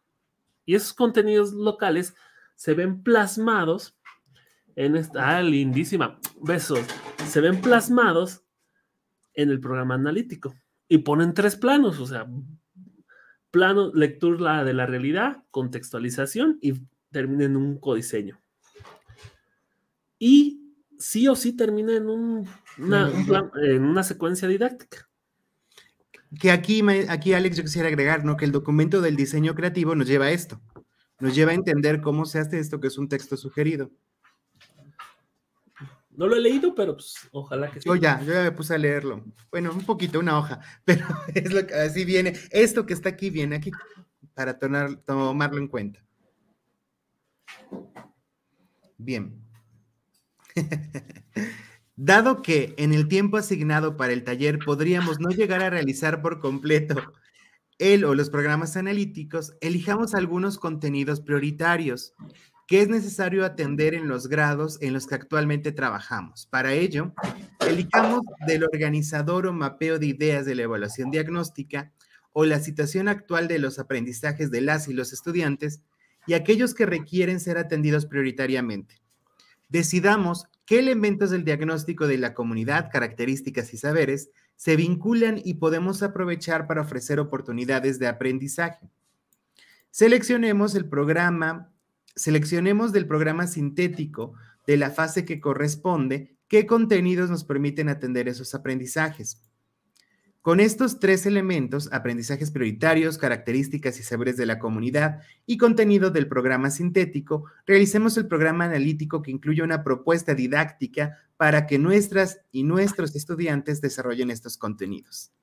Y esos contenidos locales se ven plasmados en esta ah, lindísima, besos, se ven plasmados en el programa analítico y ponen tres planos, o sea, plano, lectura de la realidad, contextualización y termina en un codiseño. Y sí o sí termina en, una, en una secuencia didáctica. Que aquí, aquí, Alex, yo quisiera agregar, ¿no? Que el documento del diseño creativo nos lleva a esto. Nos lleva a entender cómo se hace esto, que es un texto sugerido. No lo he leído, pero pues, ojalá que sí. Yo ya, yo ya me puse a leerlo. Bueno, un poquito, una hoja, pero es lo que así viene. Esto que está aquí viene aquí para tomarlo en cuenta. Bien. Dado que en el tiempo asignado para el taller podríamos no llegar a realizar por completo el o los programas analíticos, elijamos algunos contenidos prioritarios que es necesario atender en los grados en los que actualmente trabajamos. Para ello, elijamos del organizador o mapeo de ideas de la evaluación diagnóstica o la situación actual de los aprendizajes de las y los estudiantes y aquellos que requieren ser atendidos prioritariamente. Decidamos qué elementos del diagnóstico de la comunidad, características y saberes se vinculan y podemos aprovechar para ofrecer oportunidades de aprendizaje. Seleccionemos el programa, seleccionemos del programa sintético de la fase que corresponde qué contenidos nos permiten atender esos aprendizajes. Con estos tres elementos, aprendizajes prioritarios, características y saberes de la comunidad y contenido del programa sintético, realicemos el programa analítico que incluye una propuesta didáctica para que nuestras y nuestros estudiantes desarrollen estos contenidos.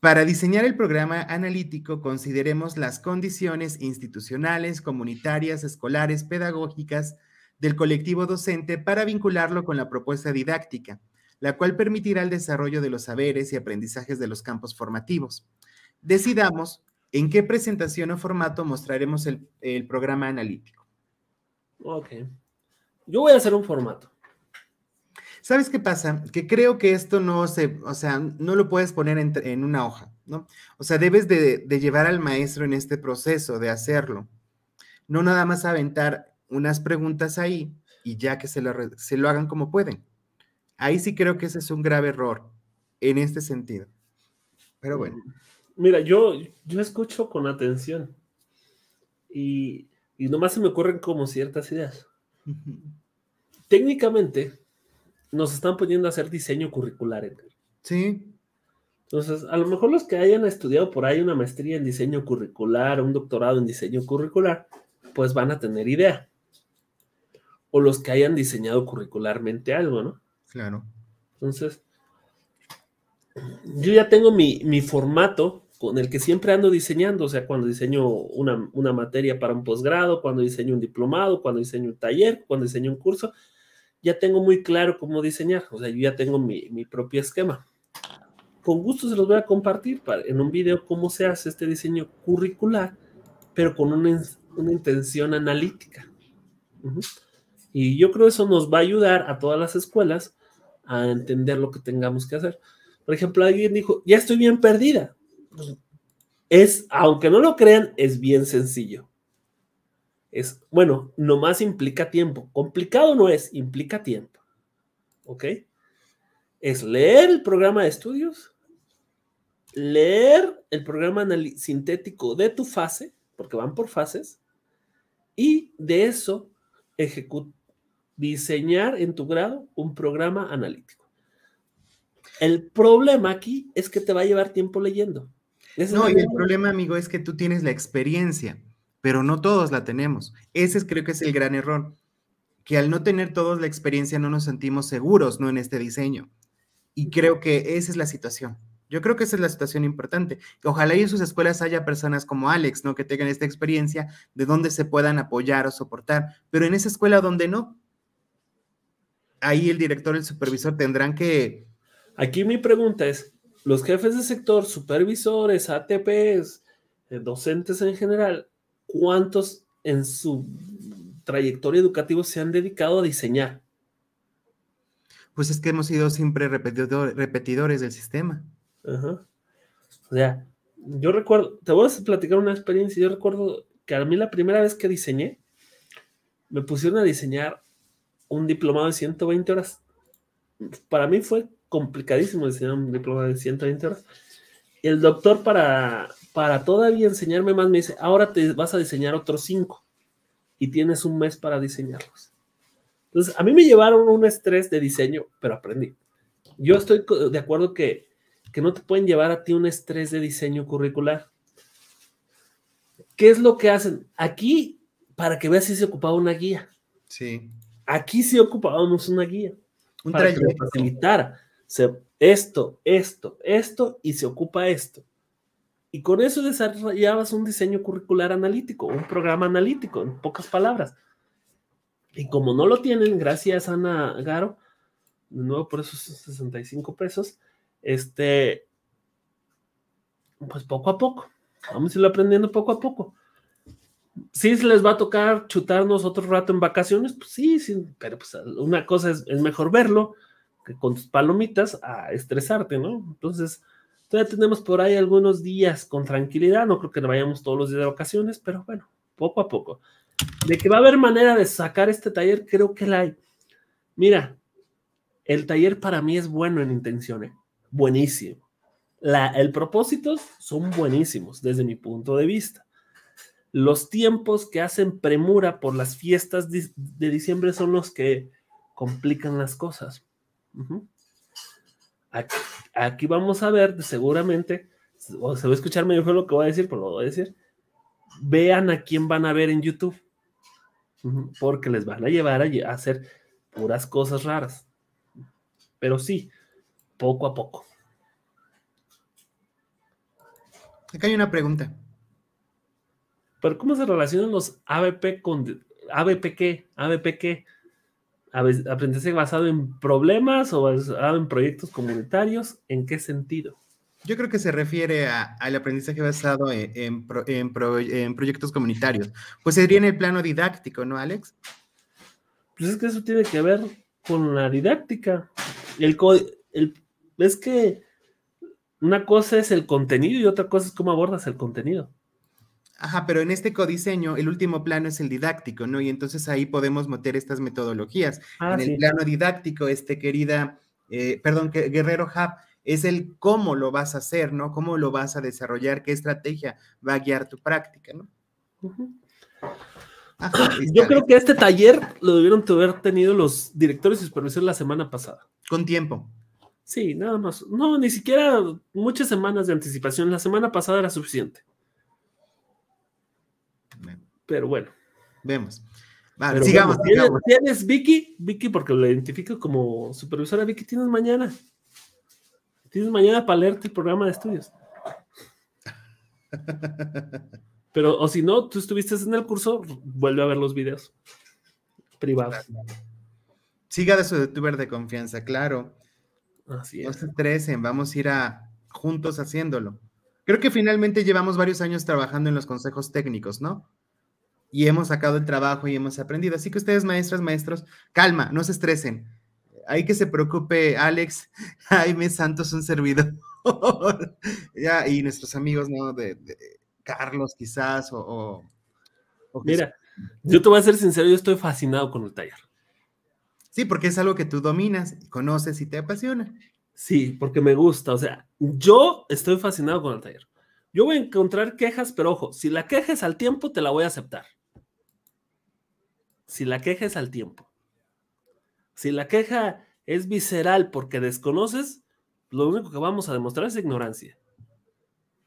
Para diseñar el programa analítico, consideremos las condiciones institucionales, comunitarias, escolares, pedagógicas del colectivo docente para vincularlo con la propuesta didáctica la cual permitirá el desarrollo de los saberes y aprendizajes de los campos formativos. Decidamos en qué presentación o formato mostraremos el, programa analítico. Ok. Yo voy a hacer un formato. ¿Sabes qué pasa? Que creo que esto no se, o sea, no lo puedes poner en, una hoja, ¿no? O sea, debes de, llevar al maestro en este proceso de hacerlo. No nada más aventar unas preguntas ahí y ya que se se lo hagan como pueden. Ahí sí creo que ese es un grave error en este sentido. Pero bueno. Mira, yo, yo escucho con atención y, y nomás se me ocurren como ciertas ideas. Técnicamente, nos están poniendo a hacer diseño curricular. Sí. Entonces, a lo mejor los que hayan estudiado por ahí una maestría en diseño curricular, un doctorado en diseño curricular, pues van a tener idea. O los que hayan diseñado curricularmente algo, ¿no? Claro. Entonces, yo ya tengo mi, formato con el que siempre ando diseñando, o sea, cuando diseño una, materia para un posgrado, cuando diseño un diplomado, cuando diseño un taller, cuando diseño un curso, ya tengo muy claro cómo diseñar, o sea, yo ya tengo mi, propio esquema. Con gusto se los voy a compartir en un video cómo se hace este diseño curricular, pero con una, intención analítica. Y yo creo eso nos va a ayudar a todas las escuelas a entender lo que tengamos que hacer. Por ejemplo, alguien dijo, ya estoy bien perdida. Es, aunque no lo crean, es bien sencillo. Es, bueno, nomás implica tiempo. Complicado no es, implica tiempo. ¿Ok? Es leer el programa de estudios, leer el programa sintético de tu fase, porque van por fases, y de eso diseñar en tu grado un programa analítico. El problema aquí es que te va a llevar tiempo leyendo. no, y el problema, amigo, es que tú tienes la experiencia, pero no todos la tenemos. Ese creo que es el gran error, que al no tener todos la experiencia no nos sentimos seguros, ¿no? En este diseño. Y creo que esa es la situación. Yo creo que esa es la situación importante. Ojalá y en sus escuelas haya personas como Alex, ¿no? Que tengan esta experiencia de donde se puedan apoyar o soportar, pero en esa escuela donde no, ahí el director, el supervisor tendrán que... Aquí mi pregunta es, los jefes de sector, supervisores, ATPs, eh, docentes en general, ¿cuántos en su trayectoria educativa se han dedicado a diseñar? Pues es que hemos sido siempre repetidores del sistema. Ajá. O sea, yo recuerdo, te voy a platicar una experiencia. Yo recuerdo que a mí la primera vez que diseñé, me pusieron a diseñar un diplomado de 120 horas. Para mí fue complicadísimo diseñar un diplomado de 120 horas. El doctor, para, para todavía enseñarme más, me dice: Ahora te vas a diseñar otros cinco y tienes un mes para diseñarlos. Entonces, a mí me llevaron un estrés de diseño, pero aprendí. Yo estoy de acuerdo que que no te pueden llevar a ti un estrés de diseño curricular. ¿Qué es lo que hacen? Aquí, para que veas si se ocupaba una guía. Sí. Aquí sí ocupábamos una guía. Un para que facilitar esto, esto, esto, y se ocupa esto. Y con eso desarrollabas un diseño curricular analítico, un programa analítico, en pocas palabras. Y como no lo tienen, gracias a Ana Garo, de nuevo por esos 65 pesos, este, pues poco a poco, vamos a irlo aprendiendo poco a poco. Se les va a tocar chutarnos otro rato en vacaciones, pues sí, sí pero pues una cosa es, mejor verlo que con tus palomitas a estresarte, ¿no? Entonces, todavía tenemos por ahí algunos días con tranquilidad, no creo que vayamos todos los días de vacaciones, pero bueno, poco a poco. De que va a haber manera de sacar este taller, creo que la hay. Mira, el taller para mí es bueno en intenciones. ¿eh? buenísimo. La, el propósito son buenísimos desde mi punto de vista. Los tiempos que hacen premura por las fiestas de, diciembre son los que complican las cosas. aquí, vamos a ver, seguramente, o se va a escuchar medio feo lo que voy a decir, pero lo voy a decir. Vean a quién van a ver en YouTube, porque les van a llevar a hacer puras cosas raras. Pero sí, poco a poco. Acá hay una pregunta. ¿Pero cómo se relacionan los ABP con ABP qué? ¿ABP qué? ¿Aprendizaje basado en problemas o basado en proyectos comunitarios? ¿En qué sentido? Yo creo que se refiere al aprendizaje basado en, proyectos comunitarios. Pues sería en el plano didáctico, ¿no, Alex? Pues es que eso tiene que ver con la didáctica. El, el, es que una cosa es el contenido y otra cosa es cómo abordas el contenido. Ajá, pero en este codiseño, el último plano es el didáctico, ¿no? Y entonces ahí podemos meter estas metodologías. Ah, en el plano didáctico, este querida, eh, perdón, que Guerrero Hub, es el cómo lo vas a hacer, ¿no? Cómo lo vas a desarrollar, qué estrategia va a guiar tu práctica, ¿no? Yo creo que este taller lo debieron haber tenido los directores y supervisores la semana pasada. Con tiempo. Sí, nada más. No, ni siquiera muchas semanas de anticipación. La semana pasada era suficiente. Pero bueno. Vemos. Vale, sigamos, ¿tienes, Vicky? Vicky, porque lo identifico como supervisora. Vicky, tienes mañana. Tienes mañana para leerte el programa de estudios. Pero, o si no, tú estuviste en el curso, vuelve a ver los videos privados. Siga de su youtuber de confianza, claro. Así No se estresen, vamos a ir a, juntos haciéndolo. Creo que finalmente llevamos varios años trabajando en los consejos técnicos, ¿no? Y hemos sacado el trabajo y hemos aprendido. Así que ustedes, maestras, maestros, calma, no se estresen. hay que se preocupe Alex, Jaime Santos, un servidor. ya, y nuestros amigos, ¿no? De, Carlos, quizás, o. Mira, yo te voy a ser sincero, yo estoy fascinado con el taller. Sí, porque es algo que tú dominas, conoces y te apasiona. Sí, porque me gusta. O sea, yo estoy fascinado con el taller. Yo voy a encontrar quejas, pero ojo, si la queja es al tiempo, te la voy a aceptar. Si la queja es al tiempo. Si la queja es visceral porque desconoces, lo único que vamos a demostrar es ignorancia.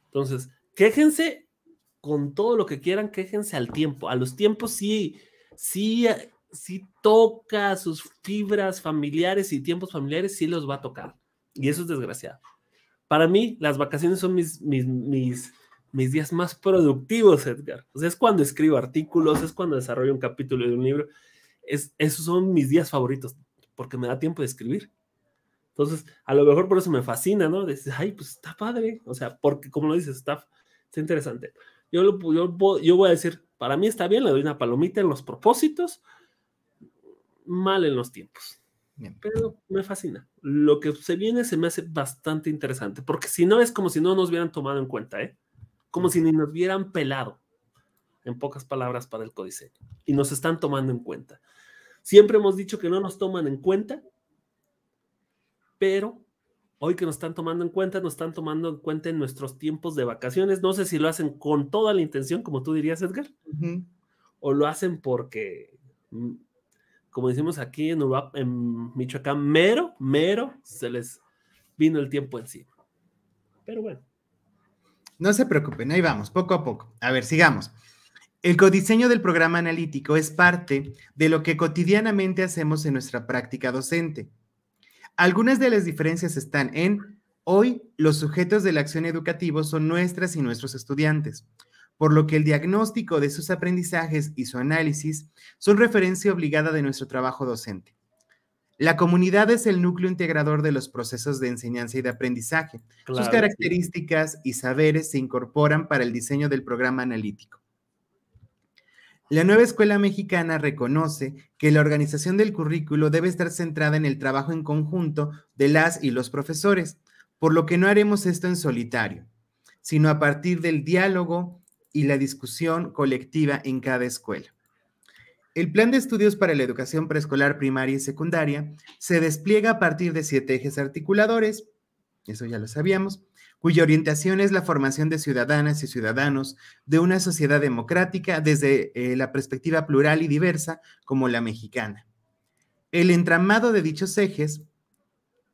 Entonces, quéjense con todo lo que quieran, quéjense al tiempo. A los tiempos sí, sí, sí toca sus fibras familiares y tiempos familiares, sí los va a tocar. Y eso es desgraciado. Para mí, las vacaciones son mis, mis, mis, mis días más productivos, Edgar. O sea, es cuando escribo artículos, es cuando desarrollo un capítulo de un libro. Es, esos son mis días favoritos, porque me da tiempo de escribir. Entonces, a lo mejor por eso me fascina, ¿no? Dices, ay, pues está padre. O sea, porque como lo dices, está, está interesante. Yo, lo, yo, yo voy a decir, para mí está bien, le doy una palomita en los propósitos, mal en los tiempos. Pero me fascina. Lo que se viene se me hace bastante interesante, porque si no es como si no nos hubieran tomado en cuenta, ¿eh? Como si ni nos hubieran pelado, en pocas palabras, para el codiseño. Y nos están tomando en cuenta. Siempre hemos dicho que no nos toman en cuenta, pero hoy que nos están tomando en cuenta, nos están tomando en cuenta en nuestros tiempos de vacaciones. No sé si lo hacen con toda la intención, como tú dirías, Edgar, o lo hacen porque mm, como decimos aquí en, en Michoacán, mero, mero, se les vino el tiempo encima. Pero bueno. No se preocupen, ahí vamos, poco a poco. A ver, sigamos. El codiseño del programa analítico es parte de lo que cotidianamente hacemos en nuestra práctica docente. Algunas de las diferencias están en, hoy los sujetos de la acción educativa son nuestras y nuestros estudiantes por lo que el diagnóstico de sus aprendizajes y su análisis son referencia obligada de nuestro trabajo docente. La comunidad es el núcleo integrador de los procesos de enseñanza y de aprendizaje. Sus características y saberes se incorporan para el diseño del programa analítico. La nueva escuela mexicana reconoce que la organización del currículo debe estar centrada en el trabajo en conjunto de las y los profesores, por lo que no haremos esto en solitario, sino a partir del diálogo, y la discusión colectiva en cada escuela. El plan de estudios para la educación preescolar, primaria y secundaria se despliega a partir de siete ejes articuladores, eso ya lo sabíamos, cuya orientación es la formación de ciudadanas y ciudadanos de una sociedad democrática desde eh, la perspectiva plural y diversa como la mexicana. El entramado de dichos ejes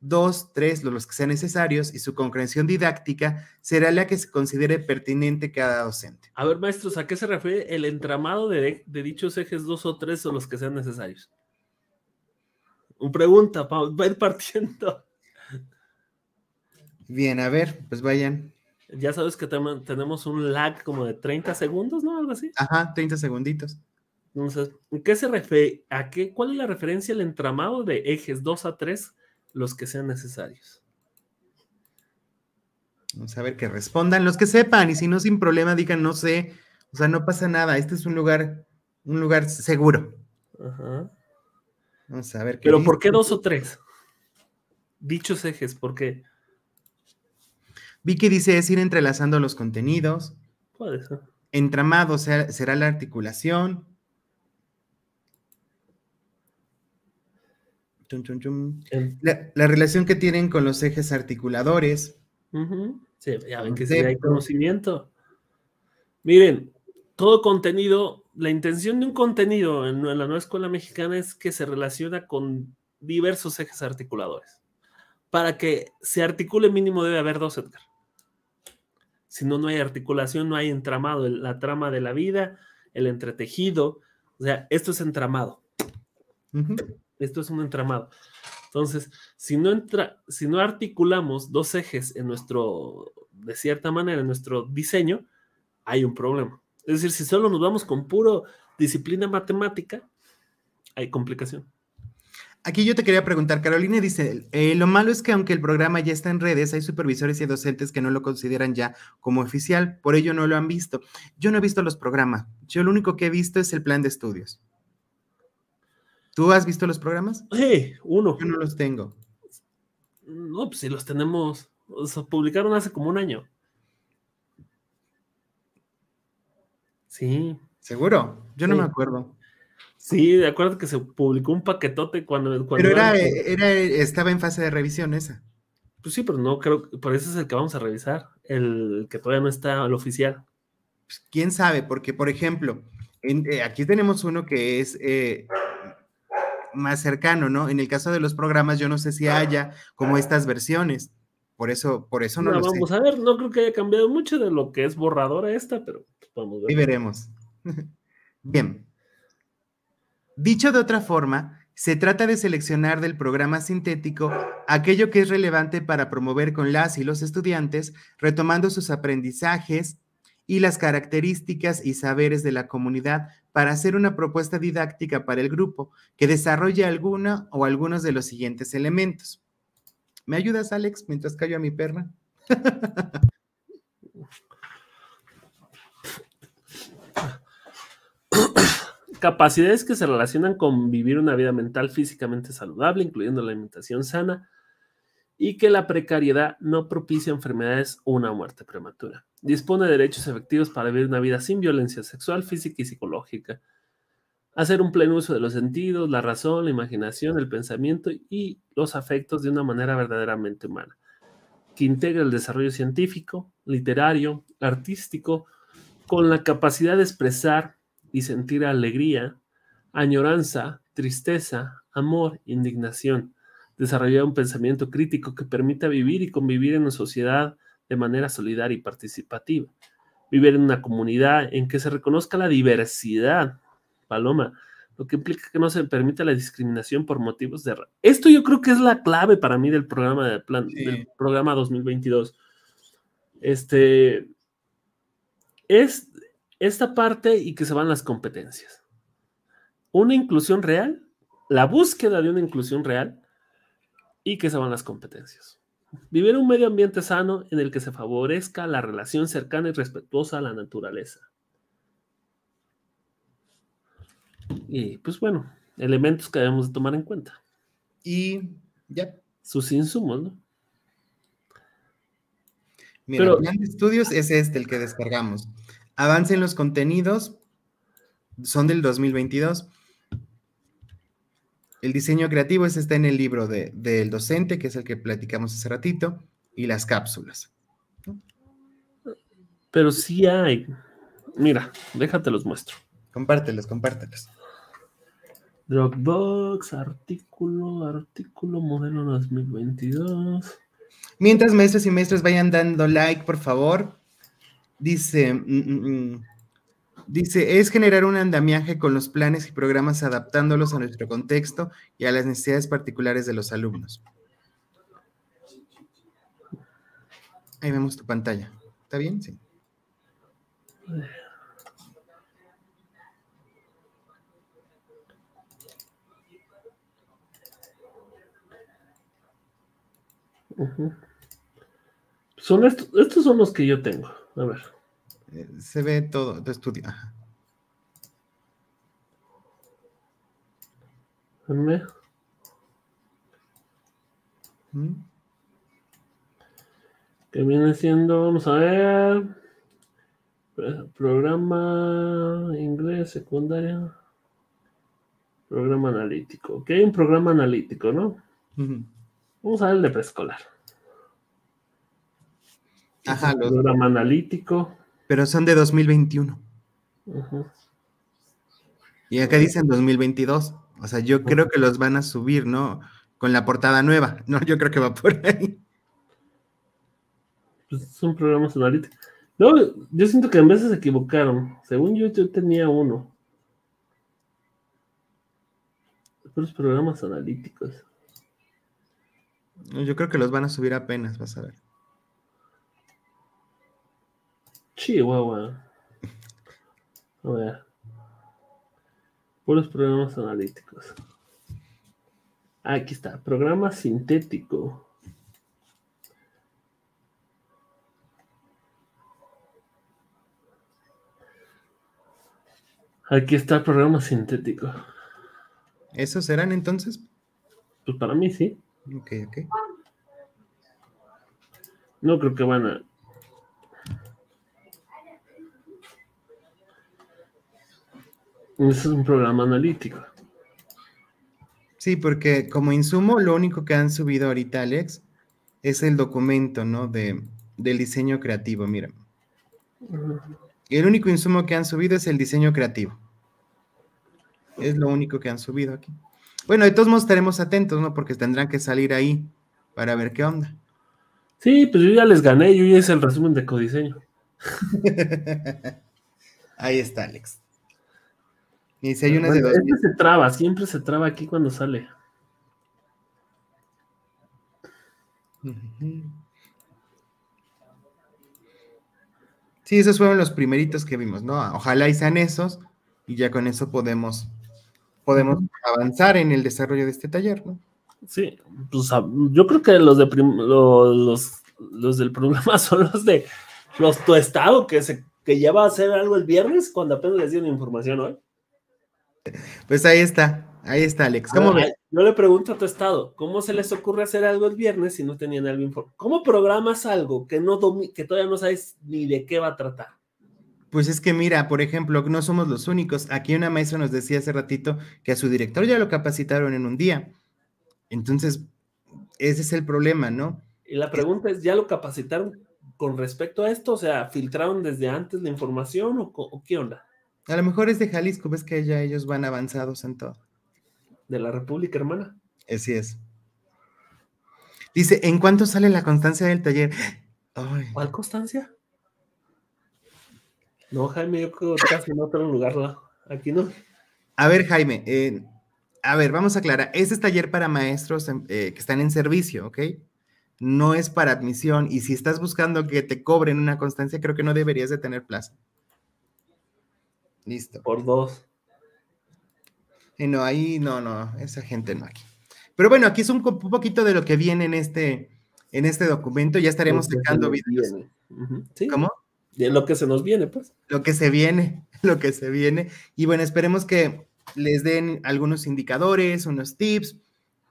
dos, tres, los que sean necesarios, y su concreción didáctica será la que se considere pertinente cada docente. A ver, maestros, ¿a qué se refiere el entramado de, dichos ejes dos o tres o los que sean necesarios? Un pregunta, va a ir partiendo. Bien, a ver, pues vayan. Ya sabes que tenemos un lag como de 30 segundos, ¿no? Algo así. Ajá, 30 segunditos. Entonces, ¿qué se refiere? ¿A qué? ¿Cuál es la referencia al entramado de ejes 2 a 3 los que sean necesarios. Vamos a ver que respondan los que sepan y si no sin problema digan no sé, o sea, no pasa nada, este es un lugar un lugar seguro. Ajá. Vamos a ver qué Pero ¿por qué dos o tres? Dichos ejes, ¿por qué? Vicky dice es ir entrelazando los contenidos. Puede ser. Entramado será la articulación. La, relación que tienen con los ejes articuladores. Sí, ya ven que sí hay conocimiento. Miren, todo contenido, la intención de un contenido en, la nueva escuela mexicana es que se relaciona con diversos ejes articuladores. Para que se articule mínimo debe haber dos, Edgar. Si no, no hay articulación, no hay entramado, la trama de la vida, el entretejido. O sea, esto es entramado. Esto es un entramado. Entonces, si no, entra, si no articulamos dos ejes en nuestro, de cierta manera, en nuestro diseño, hay un problema. Es decir, si solo nos vamos con puro disciplina matemática, hay complicación. Aquí yo te quería preguntar, Carolina dice, eh, lo malo es que aunque el programa ya está en redes, hay supervisores y docentes que no lo consideran ya como oficial, por ello no lo han visto. Yo no he visto los programas, yo lo único que he visto es el plan de estudios. ¿Tú has visto los programas? Sí, uno. Yo no los tengo. No, pues sí los tenemos. O sea, publicaron hace como un año. Sí. ¿Seguro? Yo no me acuerdo. Sí, de acuerdo que se publicó un paquetote cuando. cuando Pero era, estaba en fase de revisión esa. Pues sí, pero no creo. Por eso es el que vamos a revisar. El que todavía no está el oficial. Pues, quién sabe, porque por ejemplo, en- eh, aquí tenemos uno que es eh, más cercano, ¿no? En el caso de los programas, yo no sé si haya como estas versiones. Por eso, por eso no Ya lo vamos sé. a ver, no creo que haya cambiado mucho de lo que es borradora esta, pero pues, vamos a Ahí ver. veremos. Bien. Dicho de otra forma, se trata de seleccionar del programa sintético aquello que es relevante para promover con las y los estudiantes, retomando sus aprendizajes y las características y saberes de la comunidad para hacer una propuesta didáctica para el grupo que desarrolle alguna o algunos de los siguientes elementos. ¿Me ayudas, Alex, mientras callo a mi perra? Capacidades que se relacionan con vivir una vida mental físicamente saludable, incluyendo la alimentación sana, y que la precariedad no propicia enfermedades o una muerte prematura. Dispone de derechos efectivos para vivir una vida sin violencia sexual, física y psicológica. Hacer un pleno uso de los sentidos, la razón, la imaginación, el pensamiento y los afectos de una manera verdaderamente humana, que integra el desarrollo científico, literario, artístico, con la capacidad de expresar y sentir alegría, añoranza, tristeza, amor, indignación, desarrollar un pensamiento crítico que permita vivir y convivir en una sociedad de manera solidaria y participativa, vivir en una comunidad en que se reconozca la diversidad, Paloma, lo que implica que no se permita la discriminación por motivos de... Esto yo creo que es la clave para mí del programa, del plan, Sí. del programa 2022. Este, es esta parte y que se van las competencias. Una inclusión real, la búsqueda de una inclusión real y que se van las competencias. Vivir en un medio ambiente sano en el que se favorezca la relación cercana y respetuosa a la naturaleza. Y pues bueno, elementos que debemos de tomar en cuenta. Y ya. Sus insumos, ¿no? Mira, Pero- plan de estudios es este, el que descargamos. Avance en los contenidos, son del 2022. El diseño creativo ese está en el libro de- del docente, que es el que platicamos hace ratito, y las cápsulas. Pero sí hay. Mira, déjate los muestro. Compártelos, compártelos. Dropbox, artículo, artículo, modelo 2022. Mientras maestros y maestros vayan dando like, por favor. Dice, mm, mm, mm, dice, es generar un andamiaje con los planes y programas adaptándolos a nuestro contexto y a las necesidades particulares de los alumnos. Ahí vemos tu pantalla. ¿Está bien? Sí. Son estos, estos son los que yo tengo. A ver. Eh, se ve todo tu estudio. Ajá. Mm. Que viene siendo, vamos a ver. Pro- Programa inglés secundaria. Programa analítico. Ok, un programa analítico, ¿no? Vamos a ver el de preescolar. Ajá, los- Programa analítico. Pero son de 2021. Ujú. Y acá dicen 2022. O sea, yo creo que los van a subir, ¿no? Con la portada nueva. No, yo creo que va por ahí. Pues son programas analíticos. No, yo siento que en veces se equivocaron. Según yo, yo tenía uno. Los programas analíticos. Yo creo que los van a subir apenas, vas a ver. Chihuahua. A ver. Puros programas analíticos. Ah, Aquí está. Programa sintético. Aquí está el programa sintético. ¿Esos serán entonces? Pues para mí sí. Ok, ok. No creo que van a. es un programa analítico. Sí, porque como insumo, lo único que han subido ahorita, Alex, es el documento, ¿no? De, del diseño creativo, mira. El único insumo que han subido es el diseño creativo. Es lo único que han subido aquí. Bueno, de todos modos estaremos atentos, ¿no? Porque tendrán que salir ahí para ver qué onda. Sí, pues yo ya les gané, yo ya hice el resumen de codiseño. ahí está, Alex. Y si hay una de dos. Este se traba, siempre se traba aquí cuando sale. Sí, esos fueron los primeritos que vimos, ¿no? Ojalá y sean esos y ya con eso podemos, podemos avanzar en el desarrollo de este taller, ¿no? Sí, pues yo creo que los de los, los, del programa son los de los tu estado que se que ya va a hacer algo el viernes cuando apenas les dieron información hoy. Pues ahí está, ahí está, Alex. ¿Cómo Yo le pregunto a tu estado, ¿cómo se les ocurre hacer algo el viernes si no tenían algo informado? ¿Cómo programas algo que, no que todavía no sabes ni de qué va a tratar? Pues es que mira, por ejemplo, no somos los únicos. Aquí una maestra nos decía hace ratito que a su director ya lo capacitaron en un día. Entonces, ese es el problema, ¿no? Y la pregunta es, ¿ya lo capacitaron con respecto a esto? O sea, ¿filtraron desde antes la información o qué onda? A lo mejor es de Jalisco, ves que ya ellos van avanzados en todo. De la República, hermana. Así es. Dice, ¿en cuánto sale la constancia del taller? ¿Cuál constancia? No, Jaime, yo creo que casi en otro lugar, aquí no. A ver, Jaime, eh, a ver, vamos a aclarar. Este es taller para maestros eh, que están en servicio, ¿ok? No es para admisión y si estás buscando que te cobren una constancia, creo que no deberías de tener plaza. Listo. Por dos. Y no, ahí no, no, esa gente no aquí. Pero bueno, aquí es un, poquito de lo que viene en este, en este documento. Ya estaremos sacando videos. ¿Cómo? De lo que se nos viene, pues. Lo que se viene, lo que se viene. Y bueno, esperemos que les den algunos indicadores, unos tips,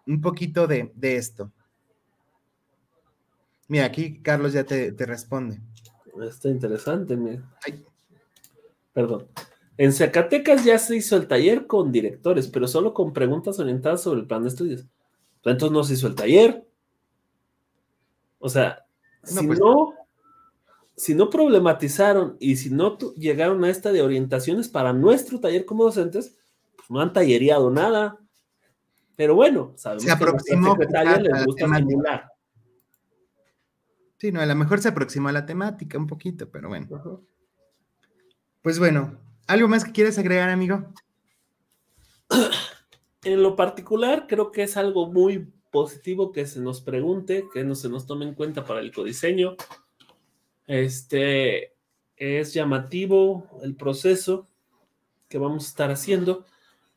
un poquito de, esto. Mira, aquí Carlos ya te, responde. Está interesante, mira. Perdón. En Zacatecas ya se hizo el taller con directores, pero solo con preguntas orientadas sobre el plan de estudios. Entonces no se hizo el taller. O sea, si pues no, si no problematizaron y si no llegaron a esta de orientaciones para nuestro taller como docentes, pues no han tallereado nada. Pero bueno, sabemos se aproximó que a les gusta simular. Sí, no, a lo mejor se aproximó a la temática un poquito, pero bueno. Pues bueno, ¿Algo más que quieres agregar, amigo? En lo particular, creo que es algo muy positivo que se nos pregunte, que no se nos tome en cuenta para el codiseño. Este es llamativo el proceso que vamos a estar haciendo.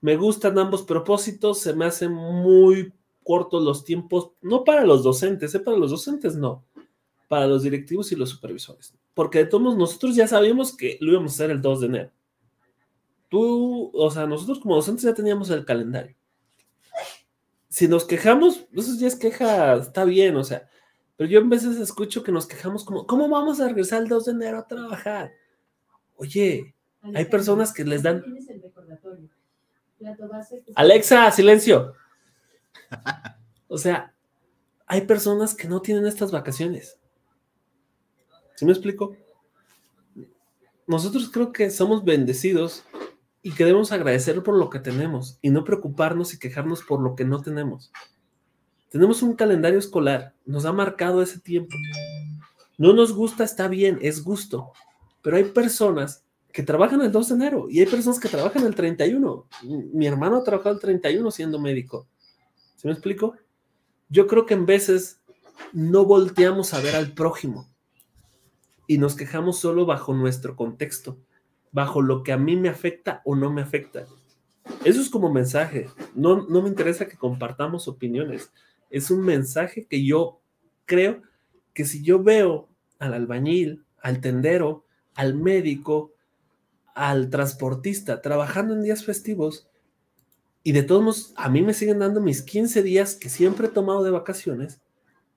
Me gustan ambos propósitos, se me hacen muy cortos los tiempos, no para los docentes, ¿eh? para los docentes no, para los directivos y los supervisores. Porque de todos nosotros ya sabíamos que lo íbamos a hacer el 2 de enero tú, o sea, nosotros como docentes ya teníamos el calendario. Si nos quejamos, eso ya es queja, está bien, o sea, pero yo en veces escucho que nos quejamos como, ¿cómo vamos a regresar el 2 de enero a trabajar? Oye, hay personas que les dan... Alexa, silencio. O sea, hay personas que no tienen estas vacaciones. ¿Sí me explico? Nosotros creo que somos bendecidos y que debemos agradecer por lo que tenemos y no preocuparnos y quejarnos por lo que no tenemos. Tenemos un calendario escolar, nos ha marcado ese tiempo. No nos gusta, está bien, es gusto, pero hay personas que trabajan el 2 de enero y hay personas que trabajan el 31. Mi hermano ha trabajado el 31 siendo médico. ¿Se me explico? Yo creo que en veces no volteamos a ver al prójimo y nos quejamos solo bajo nuestro contexto bajo lo que a mí me afecta o no me afecta. Eso es como mensaje. No, no me interesa que compartamos opiniones. Es un mensaje que yo creo que si yo veo al albañil, al tendero, al médico, al transportista trabajando en días festivos Y de todos modos, a mí me siguen dando mis 15 días que siempre he tomado de vacaciones.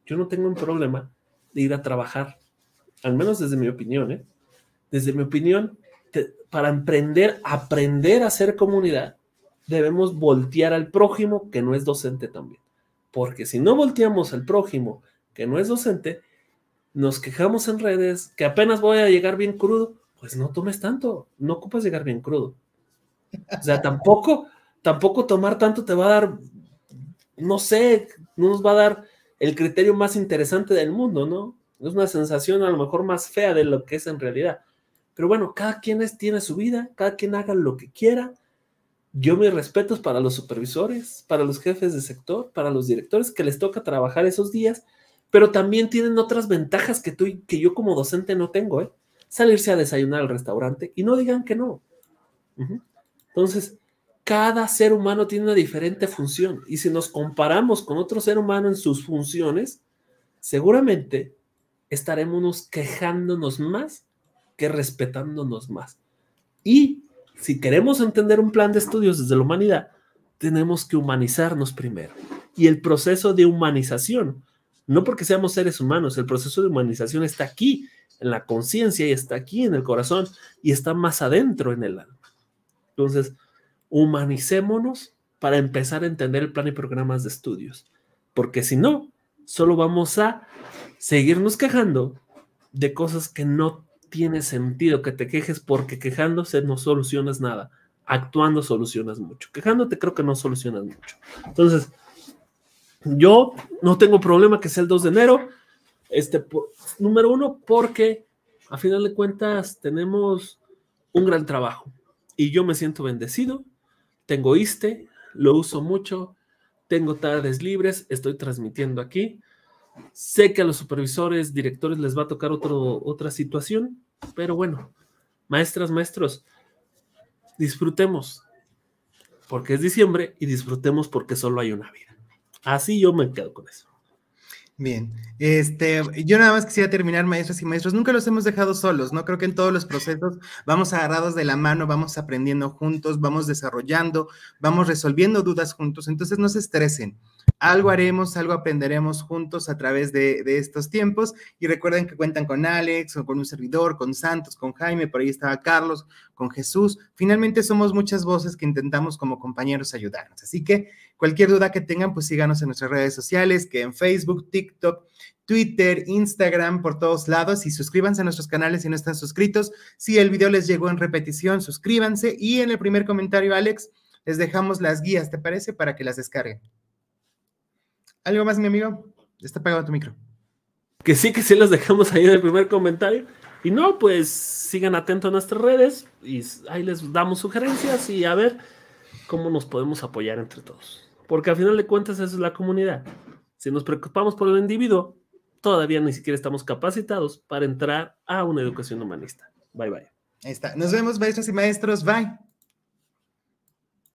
Yo no tengo un problema de ir a trabajar, al menos desde mi opinión. ¿eh? Desde mi opinión, para emprender, aprender a hacer comunidad, debemos voltear al prójimo que no es docente también. Porque si no volteamos al prójimo que no es docente, nos quejamos en redes que apenas voy a llegar bien crudo. Pues no tomes tanto, no ocupas llegar bien crudo. O sea, tampoco, tampoco tomar tanto te va a dar, no sé, no nos va a dar el criterio más interesante del mundo, ¿no? Es una sensación a lo mejor más fea de lo que es en realidad. Pero bueno, cada quien es, tiene su vida, cada quien haga lo que quiera. Yo mis respetos para los supervisores, para los jefes de sector, para los directores que les toca trabajar esos días, pero también tienen otras ventajas que, tú, que yo como docente no tengo, ¿eh? Salirse a desayunar al restaurante y no digan que no. Entonces, cada ser humano tiene una diferente función y si nos comparamos con otro ser humano en sus funciones, seguramente estaremos quejándonos más que respetándonos más. Y si queremos entender un plan de estudios desde la humanidad, tenemos que humanizarnos primero. Y el proceso de humanización, no porque seamos seres humanos, el proceso de humanización está aquí, en la conciencia, y está aquí en el corazón, y está más adentro en el alma. Entonces, humanicémonos para empezar a entender el plan y programas de estudios, porque si no, solo vamos a seguirnos quejando de cosas que no tiene sentido que te quejes porque quejándose no solucionas nada, actuando solucionas mucho, quejándote creo que no solucionas mucho. Entonces, yo no tengo problema que sea el 2 de enero, este, número uno, porque a final de cuentas tenemos un gran trabajo y yo me siento bendecido. Tengo ISTE, lo uso mucho, tengo tardes libres, estoy transmitiendo aquí. Sé que a los supervisores, directores les va a tocar otro, otra situación, pero bueno, maestras, maestros, disfrutemos porque es diciembre y disfrutemos porque solo hay una vida. Así yo me quedo con eso. Bien, este, yo nada más quisiera terminar, maestros y maestros, nunca los hemos dejado solos, ¿no? Creo que en todos los procesos vamos agarrados de la mano, vamos aprendiendo juntos, vamos desarrollando, vamos resolviendo dudas juntos, entonces no se estresen algo haremos, algo aprenderemos juntos a través de, estos tiempos. Y recuerden que cuentan con Alex, o con un servidor, con Santos, con Jaime, por ahí estaba Carlos, con Jesús. Finalmente somos muchas voces que intentamos como compañeros ayudarnos. Así que cualquier duda que tengan, pues síganos en nuestras redes sociales, que en Facebook, TikTok, Twitter, Instagram, por todos lados y suscríbanse a nuestros canales si no están suscritos. Si el video les llegó en repetición, suscríbanse y en el primer comentario, Alex, les dejamos las guías, ¿te parece? Para que las descarguen. ¿Algo más, mi amigo? Está pegado tu micro. Que sí, que sí los dejamos ahí en el primer comentario. Y no, pues sigan atentos a nuestras redes y ahí les damos sugerencias y a ver cómo nos podemos apoyar entre todos. Porque al final de cuentas esa es la comunidad. Si nos preocupamos por el individuo, todavía ni siquiera estamos capacitados para entrar a una educación humanista. Bye bye. Ahí está. Nos vemos, maestros y maestros. Bye.